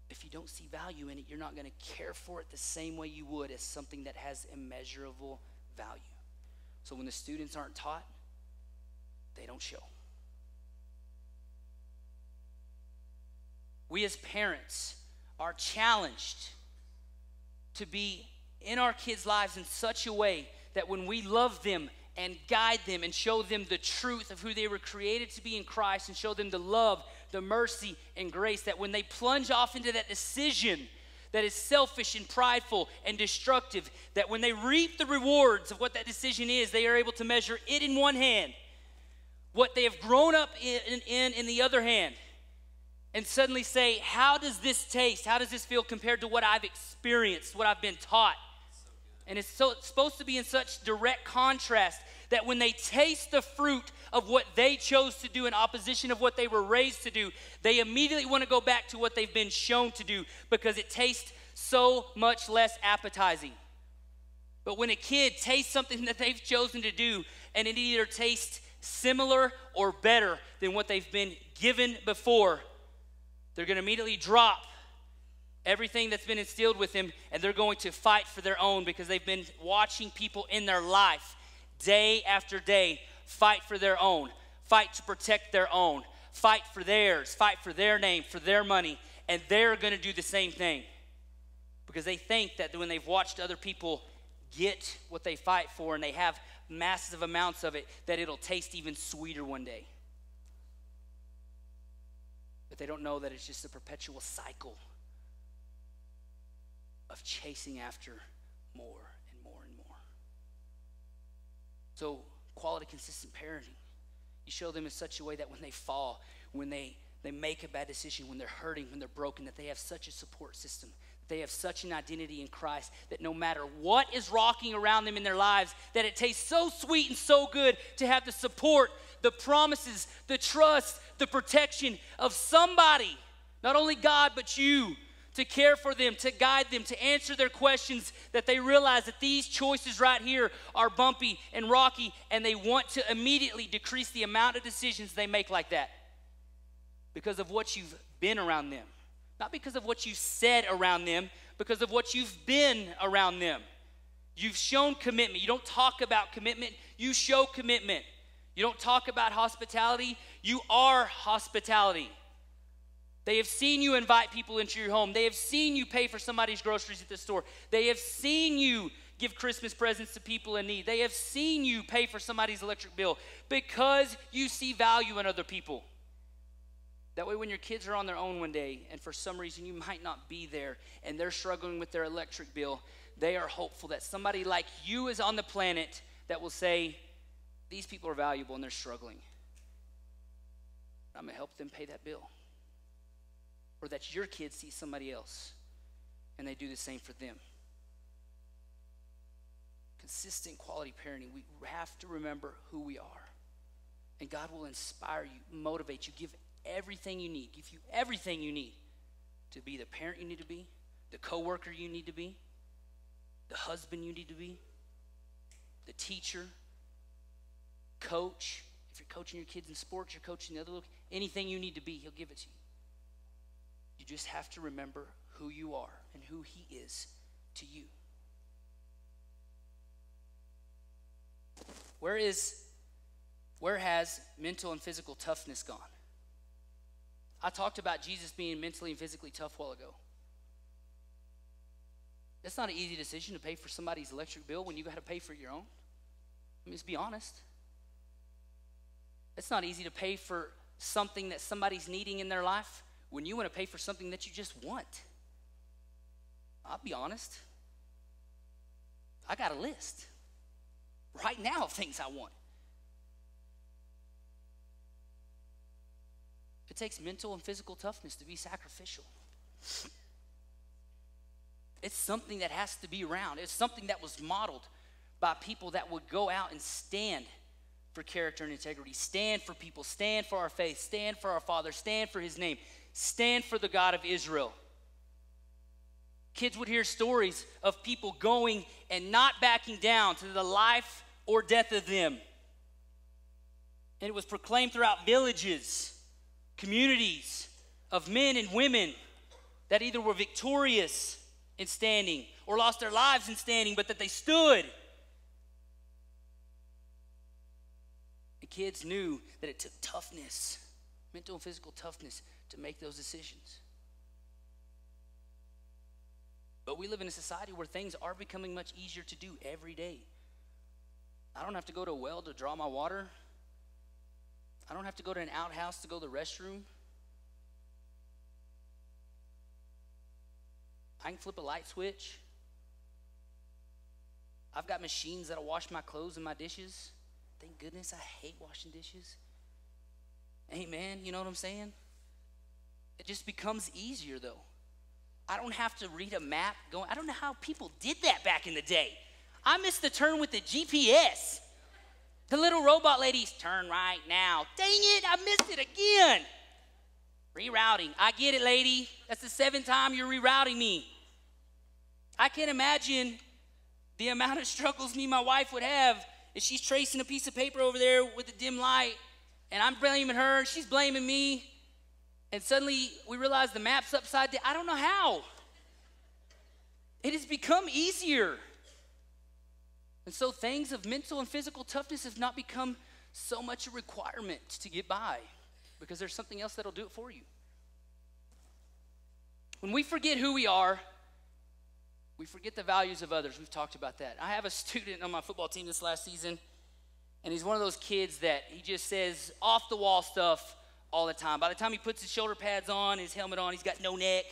If you don't see value in it, you're not going to care for it the same way you would as something that has immeasurable value. So when the students aren't taught, they don't show. We as parents are challenged to be in our kids' lives in such a way that when we love them and guide them and show them the truth of who they were created to be in Christ and show them the love, the mercy, and grace, that when they plunge off into that decision that is selfish and prideful and destructive, that when they reap the rewards of what that decision is, they are able to measure it in one hand, what they have grown up in in, in the other hand, and suddenly say, How does this taste? How does this feel compared to what I've experienced, what I've been taught? And it's, so, supposed to be in such direct contrast that when they taste the fruit of what they chose to do in opposition of what they were raised to do, they immediately want to go back to what they've been shown to do because it tastes so much less appetizing. But when a kid tastes something that they've chosen to do and it either tastes similar or better than what they've been given before, they're going to immediately drop everything that's been instilled with them and they're going to fight for their own because they've been watching people in their life day after day fight for their own, fight to protect their own, fight for theirs, fight for their name, for their money, and they're going to do the same thing because they think that when they've watched other people get what they fight for and they have massive amounts of it, that it'll taste even sweeter one day. But they don't know that it's just a perpetual cycle of chasing after more and more and more. So, quality, consistent parenting. You show them in such a way that when they fall, when they, they make a bad decision, when they're hurting, when they're broken, that they have such a support system. They have such an identity in Christ that no matter what is rocking around them in their lives, that it tastes so sweet and so good to have the support, the promises, the trust, the protection of somebody, not only God, but you, to care for them, to guide them, to answer their questions, that they realize that these choices right here are bumpy and rocky, and they want to immediately decrease the amount of decisions they make like that because of what you've been around them. Not because of what you said around them, because of what you've been around them. You've shown commitment. You don't talk about commitment, you show commitment. You don't talk about hospitality, you are hospitality. They have seen you invite people into your home. They have seen you pay for somebody's groceries at the store. They have seen you give Christmas presents to people in need. They have seen you pay for somebody's electric bill because you see value in other people. That way, when your kids are on their own one day and for some reason you might not be there and they're struggling with their electric bill, they are hopeful that somebody like you is on the planet that will say, These people are valuable and they're struggling. I'm going to help them pay that bill or that your kids see somebody else and they do the same for them. Consistent quality parenting, we have to remember who we are. And God will inspire you, motivate you, give everything you need, give you everything you need to be the parent you need to be, the coworker you need to be, the husband you need to be, the teacher, coach. If you're coaching your kids in sports, you're coaching the other look, anything you need to be, he'll give it to you. Just have to remember who you are and who He is to you. Where is where has mental and physical toughness gone? I talked about Jesus being mentally and physically tough a while ago. It's not an easy decision to pay for somebody's electric bill when you got to pay for your own. I mean, let's be honest. It's not easy to pay for something that somebody's needing in their life when you want to pay for something that you just want. I'll be honest. I got a list right now of things I want. It takes mental and physical toughness to be sacrificial. It's something that has to be around. It's something that was modeled by people that would go out and stand for character and integrity, stand for people, stand for our faith, stand for our Father, stand for His name, stand for the God of Israel. Kids would hear stories of people going and not backing down to the life or death of them. And it was proclaimed throughout villages, communities of men and women that either were victorious in standing or lost their lives in standing, but that they stood. And kids knew that it took toughness, mental and physical toughness, to make those decisions. But we live in a society where things are becoming much easier to do every day. I don't have to go to a well to draw my water. I don't have to go to an outhouse to go to the restroom. I can flip a light switch. I've got machines that'll wash my clothes and my dishes. Thank goodness I hate washing dishes. Amen. You know what I'm saying? It just becomes easier though. I don't have to read a map going. I don't know how people did that back in the day. I missed the turn with the GPS. The little robot ladies turn right now. Dang it, I missed it again. Rerouting. I get it, lady. That's the seventh time you're rerouting me. I can't imagine the amount of struggles me and my wife would have if she's tracing a piece of paper over there with a dim light and I'm blaming her she's blaming me. And suddenly we realize the map's upside down. I don't know how. It has become easier. And so things of mental and physical toughness have not become so much a requirement to get by because there's something else that'll do it for you. When we forget who we are, we forget the values of others. We've talked about that. I have a student on my football team this last season, and he's one of those kids that he just says off the wall stuff all the time. By the time he puts his shoulder pads on, his helmet on, he's got no neck.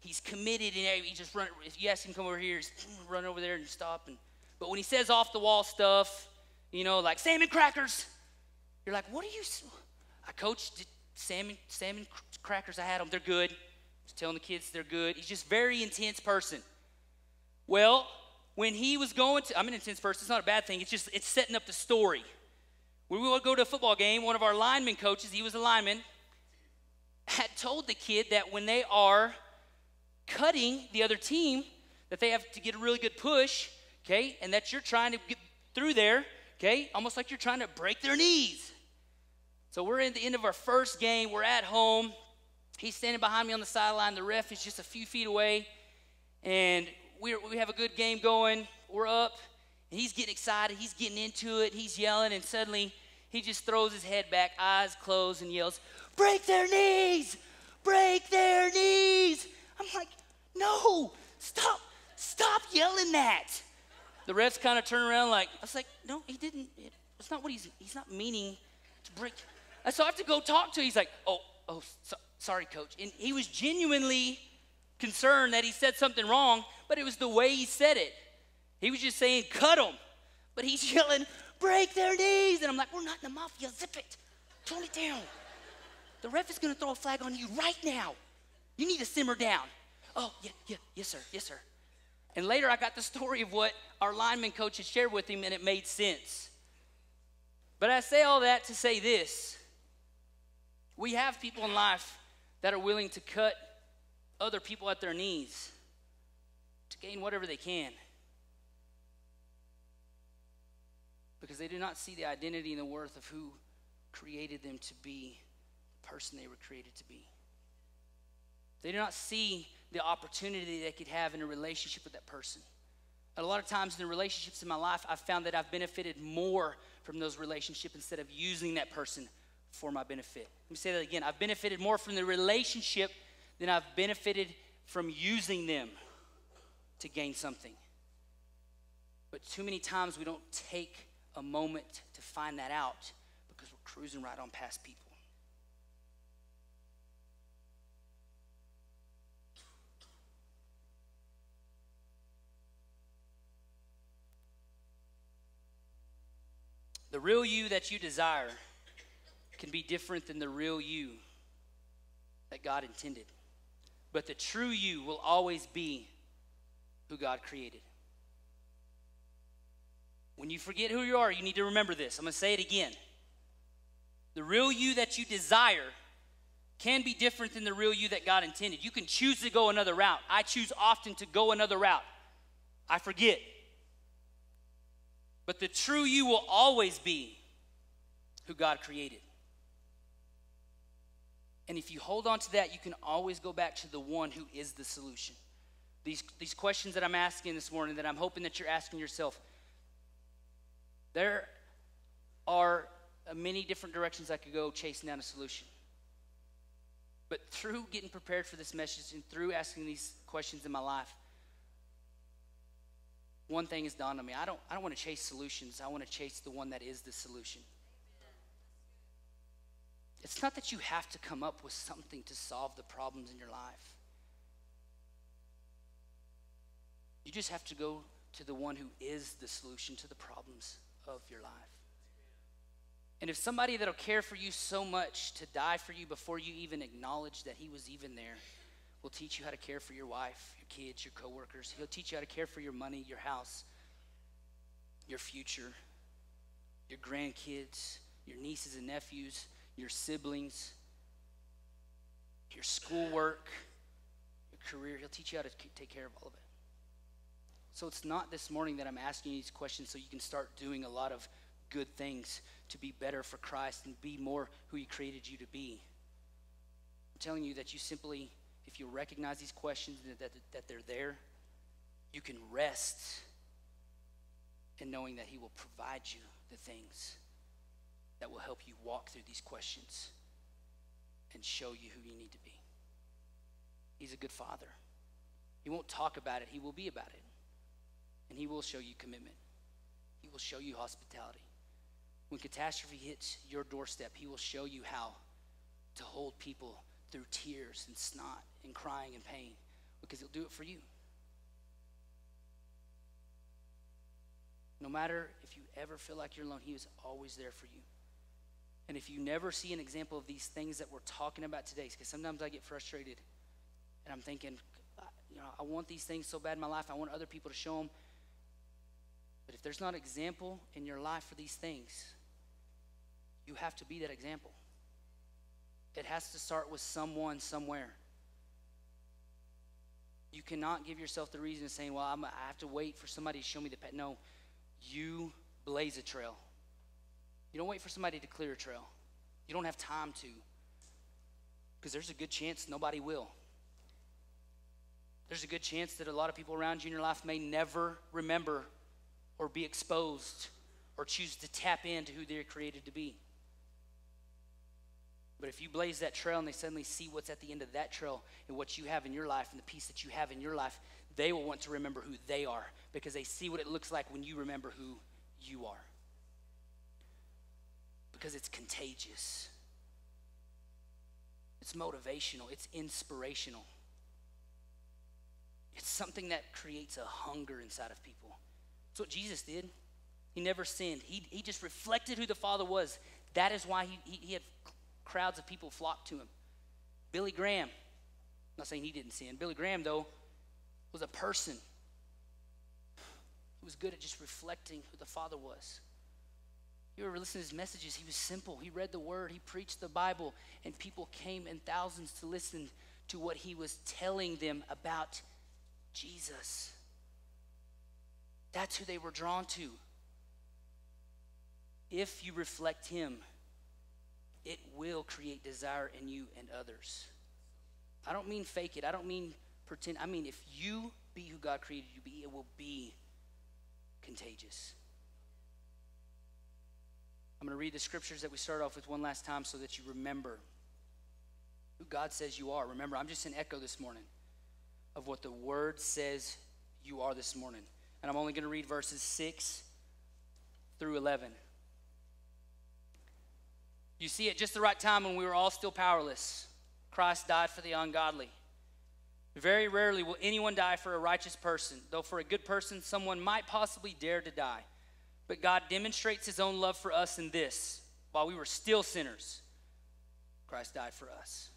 He's committed and he just run. If you ask him come over here, he's run over there and stop. And but when he says off the wall stuff, you know, like salmon crackers, you're like, what are you? I coached salmon salmon crackers. I had them. They're good. Just telling the kids they're good. He's just very intense person. Well, when he was going to, I'm an intense person. It's not a bad thing. It's just it's setting up the story. When we would go to a football game, one of our lineman coaches, he was a lineman, had told the kid that when they are cutting the other team, that they have to get a really good push, okay, and that you're trying to get through there, okay, almost like you're trying to break their knees. So we're in the end of our first game. We're at home. He's standing behind me on the sideline. The ref is just a few feet away, and we we have a good game going. We're up. And he's getting excited. He's getting into it. He's yelling, and suddenly he just throws his head back, eyes closed, and yells, "Break their knees! Break their knees!" I'm like, "No! Stop! Stop yelling that!" The refs kind of turn around, like I was like, "No, he didn't. It's not what he's. He's not meaning to break." And so I have to go talk to. him. He's like, "Oh, oh, so, sorry, coach." And he was genuinely concerned that he said something wrong, but it was the way he said it. He was just saying, cut them. But he's yelling, break their knees. And I'm like, we're not in the mafia. Zip it. Tone it down. The ref is going to throw a flag on you right now. You need to simmer down. Oh, yeah, yeah, yes, sir, yes, sir. And later I got the story of what our lineman coach had shared with him, and it made sense. But I say all that to say this we have people in life that are willing to cut other people at their knees to gain whatever they can. Because they do not see the identity and the worth of who created them to be the person they were created to be. They do not see the opportunity they could have in a relationship with that person. A lot of times in the relationships in my life, I've found that I've benefited more from those relationships instead of using that person for my benefit. Let me say that again. I've benefited more from the relationship than I've benefited from using them to gain something. But too many times we don't take a moment to find that out because we're cruising right on past people. The real you that you desire can be different than the real you that God intended. but the true you will always be who God created. When you forget who you are, you need to remember this. I'm going to say it again. The real you that you desire can be different than the real you that God intended. You can choose to go another route. I choose often to go another route. I forget. But the true you will always be who God created. And if you hold on to that, you can always go back to the one who is the solution. These, these questions that I'm asking this morning, that I'm hoping that you're asking yourself, there are uh, many different directions I could go chasing down a solution. But through getting prepared for this message and through asking these questions in my life, one thing has dawned on me. I don't, I don't want to chase solutions. I want to chase the one that is the solution. It's not that you have to come up with something to solve the problems in your life. You just have to go to the one who is the solution to the problems of your life. And if somebody that'll care for you so much to die for you before you even acknowledge that he was even there will teach you how to care for your wife, your kids, your coworkers. He'll teach you how to care for your money, your house, your future, your grandkids, your nieces and nephews, your siblings, your schoolwork, your career. He'll teach you how to take care of all of it. So it's not this morning that I'm asking you these questions so you can start doing a lot of good things to be better for Christ and be more who He created you to be. I'm telling you that you simply, if you recognize these questions that, that, that they're there, you can rest in knowing that He will provide you the things that will help you walk through these questions and show you who you need to be. He's a good father. He won't talk about it, He will be about it. And He will show you commitment, He will show you hospitality. When catastrophe hits your doorstep, He will show you how to hold people through tears and snot and crying and pain because He'll do it for you. No matter if you ever feel like you're alone, He is always there for you. And if you never see an example of these things that we're talking about today, because sometimes I get frustrated and I'm thinking, you know, I want these things so bad in my life, I want other people to show them. But if there's not example in your life for these things, you have to be that example. It has to start with someone somewhere. You cannot give yourself the reason of saying, well, I'm, i have to wait for somebody to show me the path. No, you blaze a trail. You don't wait for somebody to clear a trail. You don't have time to. Because there's a good chance nobody will. There's a good chance that a lot of people around you in your life may never remember or be exposed or choose to tap into who they're created to be. But if you blaze that trail and they suddenly see what's at the end of that trail and what you have in your life and the peace that you have in your life, they will want to remember who they are because they see what it looks like when you remember who you are because it's contagious. It's motivational, it's inspirational. It's something that creates a hunger inside of people. That's what Jesus did. He never sinned, he, he just reflected who the Father was. That is why he, he, he had crowds of people flock to him. Billy Graham, I'm not saying he didn't sin. Billy Graham, though, was a person who was good at just reflecting who the Father was. You ever listen to his messages? He was simple. He read the word, he preached the Bible, and people came in thousands to listen to what he was telling them about Jesus. That's who they were drawn to. If you reflect him, it will create desire in you and others. I don't mean fake it. I don't mean pretend. I mean, if you be who God created you to be, it will be contagious. I'm going to read the scriptures that we start off with one last time so that you remember who God says you are. Remember, I'm just an echo this morning of what the Word says you are this morning. And I'm only going to read verses 6 through 11. You see, at just the right time when we were all still powerless, Christ died for the ungodly. Very rarely will anyone die for a righteous person, though for a good person, someone might possibly dare to die. But God demonstrates his own love for us in this while we were still sinners, Christ died for us.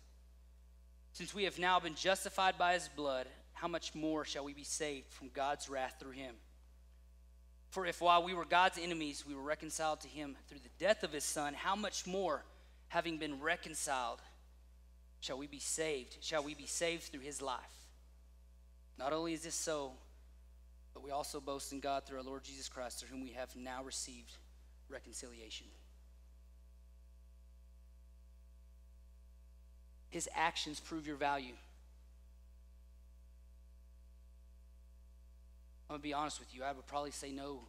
Since we have now been justified by his blood, how much more shall we be saved from God's wrath through him? For if while we were God's enemies, we were reconciled to him through the death of his son, how much more, having been reconciled, shall we be saved? Shall we be saved through his life? Not only is this so, but we also boast in God through our Lord Jesus Christ, through whom we have now received reconciliation. His actions prove your value. I'm gonna be honest with you. I would probably say no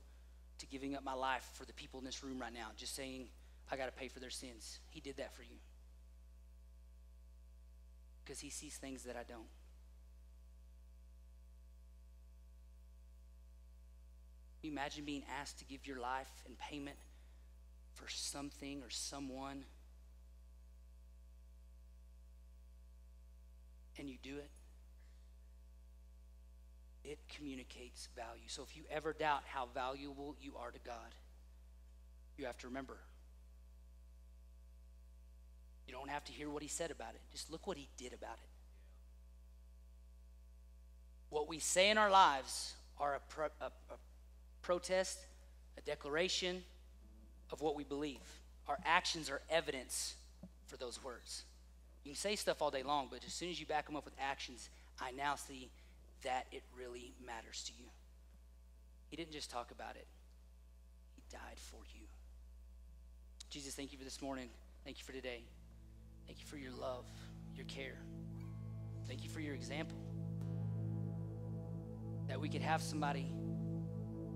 to giving up my life for the people in this room right now, just saying, I got to pay for their sins. He did that for you. Because he sees things that I don't. Can you imagine being asked to give your life in payment for something or someone? And you do it? It communicates value. So if you ever doubt how valuable you are to God, you have to remember. You don't have to hear what he said about it. Just look what he did about it. What we say in our lives are a, pro- a, a protest, a declaration of what we believe. Our actions are evidence for those words. You can say stuff all day long, but as soon as you back them up with actions, I now see that it really matters to you. He didn't just talk about it, He died for you. Jesus, thank you for this morning. Thank you for today. Thank you for your love, your care. Thank you for your example. That we could have somebody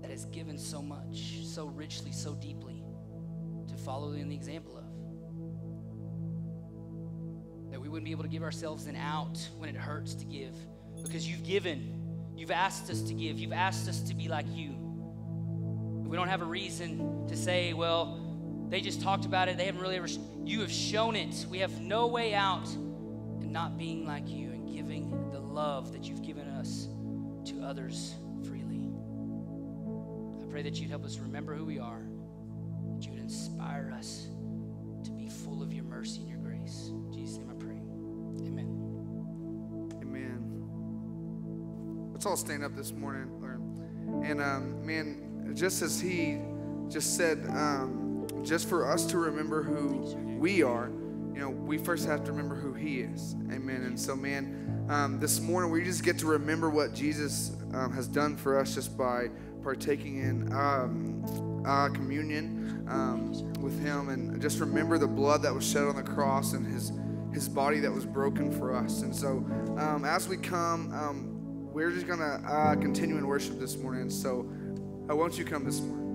that has given so much, so richly, so deeply to follow in the example of. That we wouldn't be able to give ourselves an out when it hurts to give because you've given. You've asked us to give. You've asked us to be like you. We don't have a reason to say, well, they just talked about it. They haven't really ever. Sh-. You have shown it. We have no way out in not being like you and giving the love that you've given us to others freely. I pray that you'd help us remember who we are, that you would inspire us to be full of your mercy and your grace. Let's all stand up this morning. And um, man, just as he just said, um, just for us to remember who we are, you know, we first have to remember who he is. Amen. And so, man, um, this morning we just get to remember what Jesus um, has done for us just by partaking in um, uh, communion um, with him and just remember the blood that was shed on the cross and his his body that was broken for us. And so, um, as we come, um, we're just going to uh, continue in worship this morning. So, uh, won't you come this morning?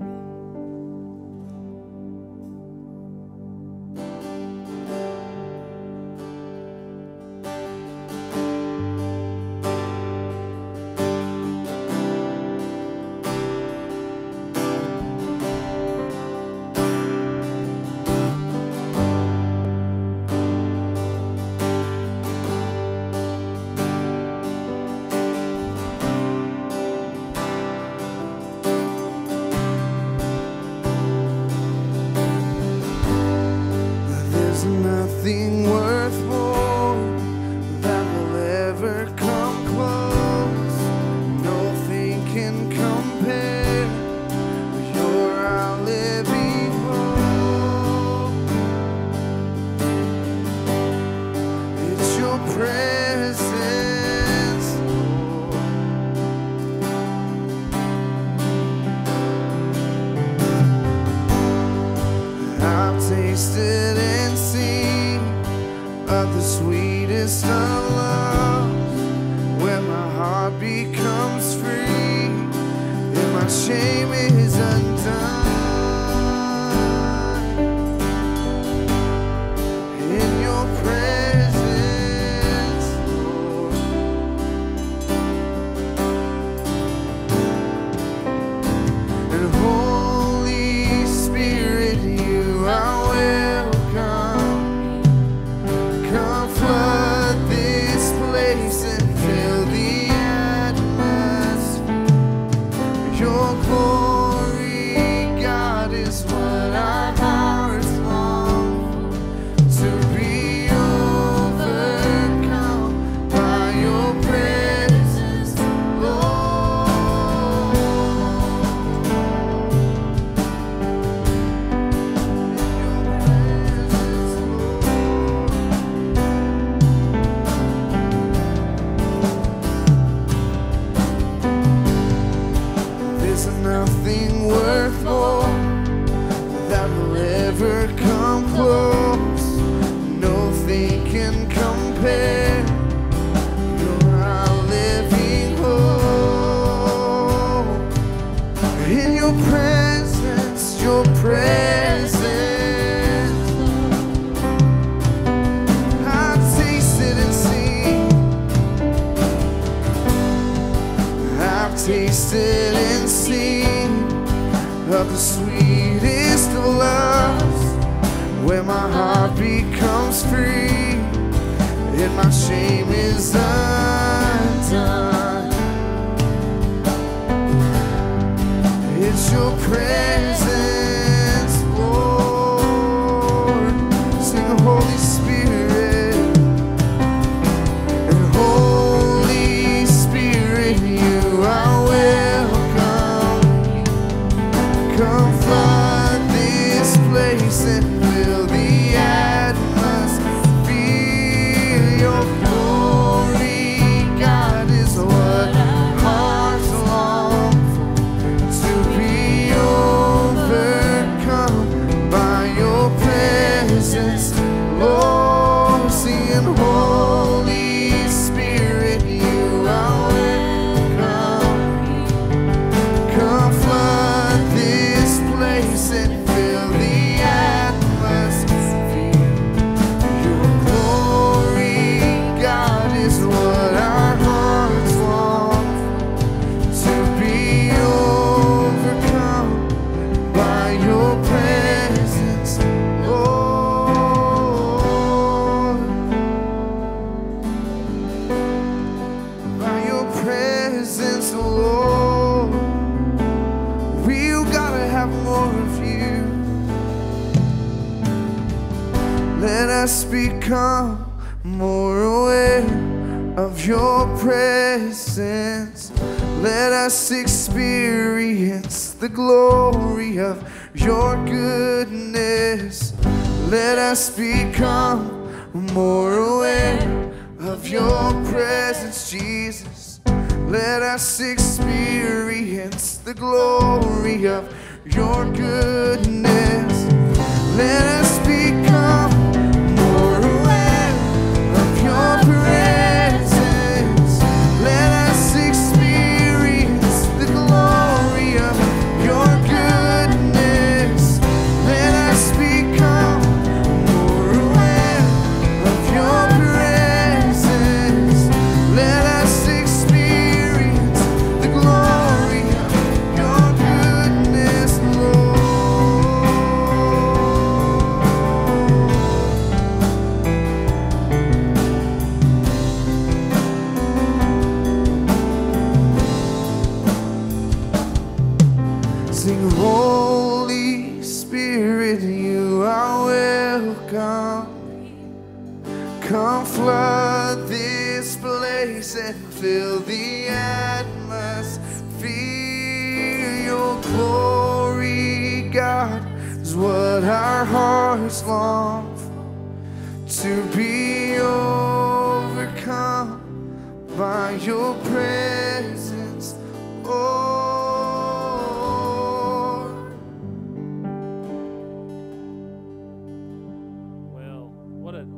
Spirit, you are welcome. Come flood this place and fill the atmosphere. Your glory, God, is what our hearts long. To be overcome by your presence, Lord.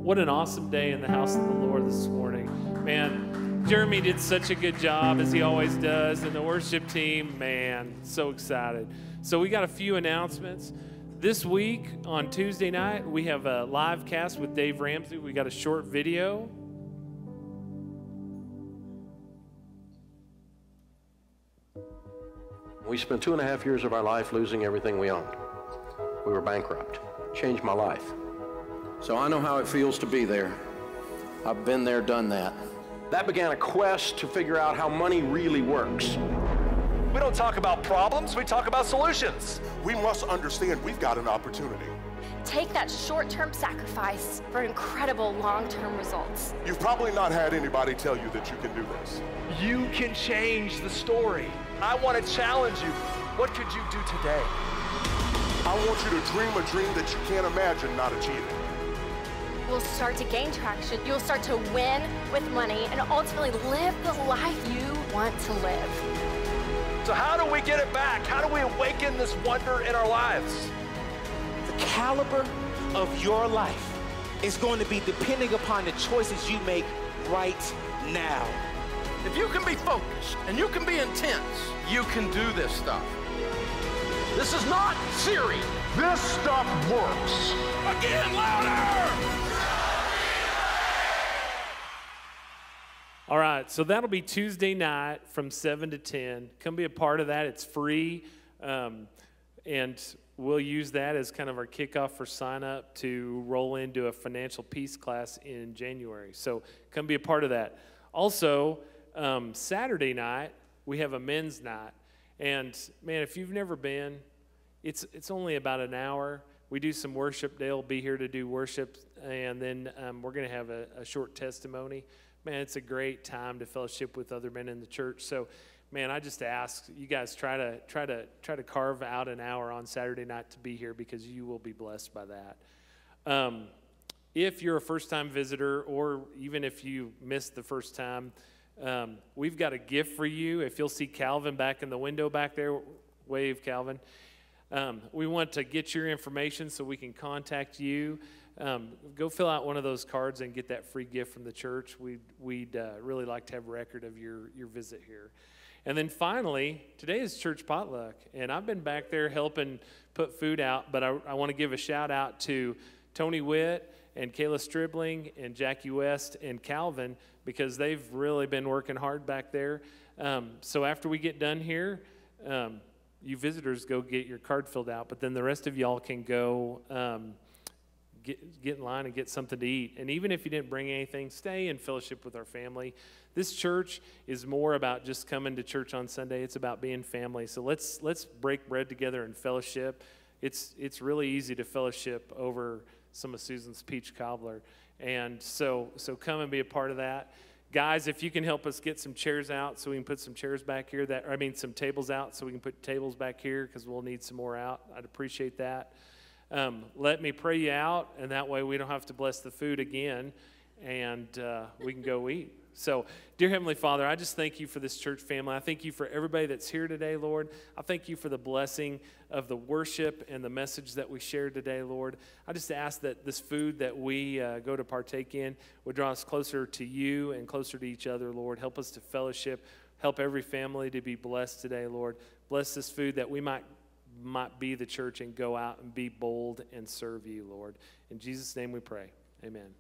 What an awesome day in the house of the Lord this morning. Man, Jeremy did such a good job as he always does, and the worship team, man, so excited. So we got a few announcements. This week on Tuesday night, we have a live cast with Dave Ramsey. We got a short video. We spent two and a half years of our life losing everything we owned. We were bankrupt. Changed my life. So I know how it feels to be there. I've been there, done that. That began a quest to figure out how money really works. We don't talk about problems, we talk about solutions. We must understand we've got an opportunity. Take that short term sacrifice for incredible long term results. You've probably not had anybody tell you that you can do this. You can change the story. I want to challenge you. What could you do today? I want you to dream a dream that you can't imagine not achieving. You'll start to gain traction. You'll start to win with money and ultimately live the life you want to live. So, how do we get it back? How do we awaken this wonder in our lives? The caliber of your life is going to be depending upon the choices you make right now. If you can be focused and you can be intense, you can do this stuff. This is not theory. This stuff works. Again, louder! All right, so that'll be Tuesday night from 7 to 10. Come be a part of that. It's free. Um, and we'll use that as kind of our kickoff for sign up to roll into a financial peace class in January. So come be a part of that. Also, um, Saturday night, we have a men's night. And man, if you've never been, it's, it's only about an hour. We do some worship. Will be here to do worship, and then um, we're going to have a, a short testimony. Man, it's a great time to fellowship with other men in the church. So, man, I just ask you guys try to try to try to carve out an hour on Saturday night to be here because you will be blessed by that. Um, if you're a first-time visitor, or even if you missed the first time, um, we've got a gift for you. If you'll see Calvin back in the window back there, wave, Calvin. Um, we want to get your information so we can contact you. Um, go fill out one of those cards and get that free gift from the church. We'd, we'd uh, really like to have record of your, your visit here. And then finally, today is church potluck. And I've been back there helping put food out, but I, I want to give a shout out to Tony Witt and Kayla Stribling and Jackie West and Calvin because they've really been working hard back there. Um, so after we get done here, um, you visitors go get your card filled out, but then the rest of y'all can go um, get, get in line and get something to eat. And even if you didn't bring anything, stay in fellowship with our family. This church is more about just coming to church on Sunday. It's about being family. So let's let's break bread together and fellowship. It's it's really easy to fellowship over some of Susan's peach cobbler. And so so come and be a part of that. Guys, if you can help us get some chairs out so we can put some chairs back here that I mean some tables out so we can put tables back here because we'll need some more out. I'd appreciate that. Um, let me pray you out, and that way we don't have to bless the food again, and uh, we can go eat. So, dear Heavenly Father, I just thank you for this church family. I thank you for everybody that's here today, Lord. I thank you for the blessing of the worship and the message that we shared today, Lord. I just ask that this food that we uh, go to partake in would draw us closer to you and closer to each other, Lord. Help us to fellowship. Help every family to be blessed today, Lord. Bless this food that we might might be the church and go out and be bold and serve you, Lord. In Jesus' name we pray. Amen.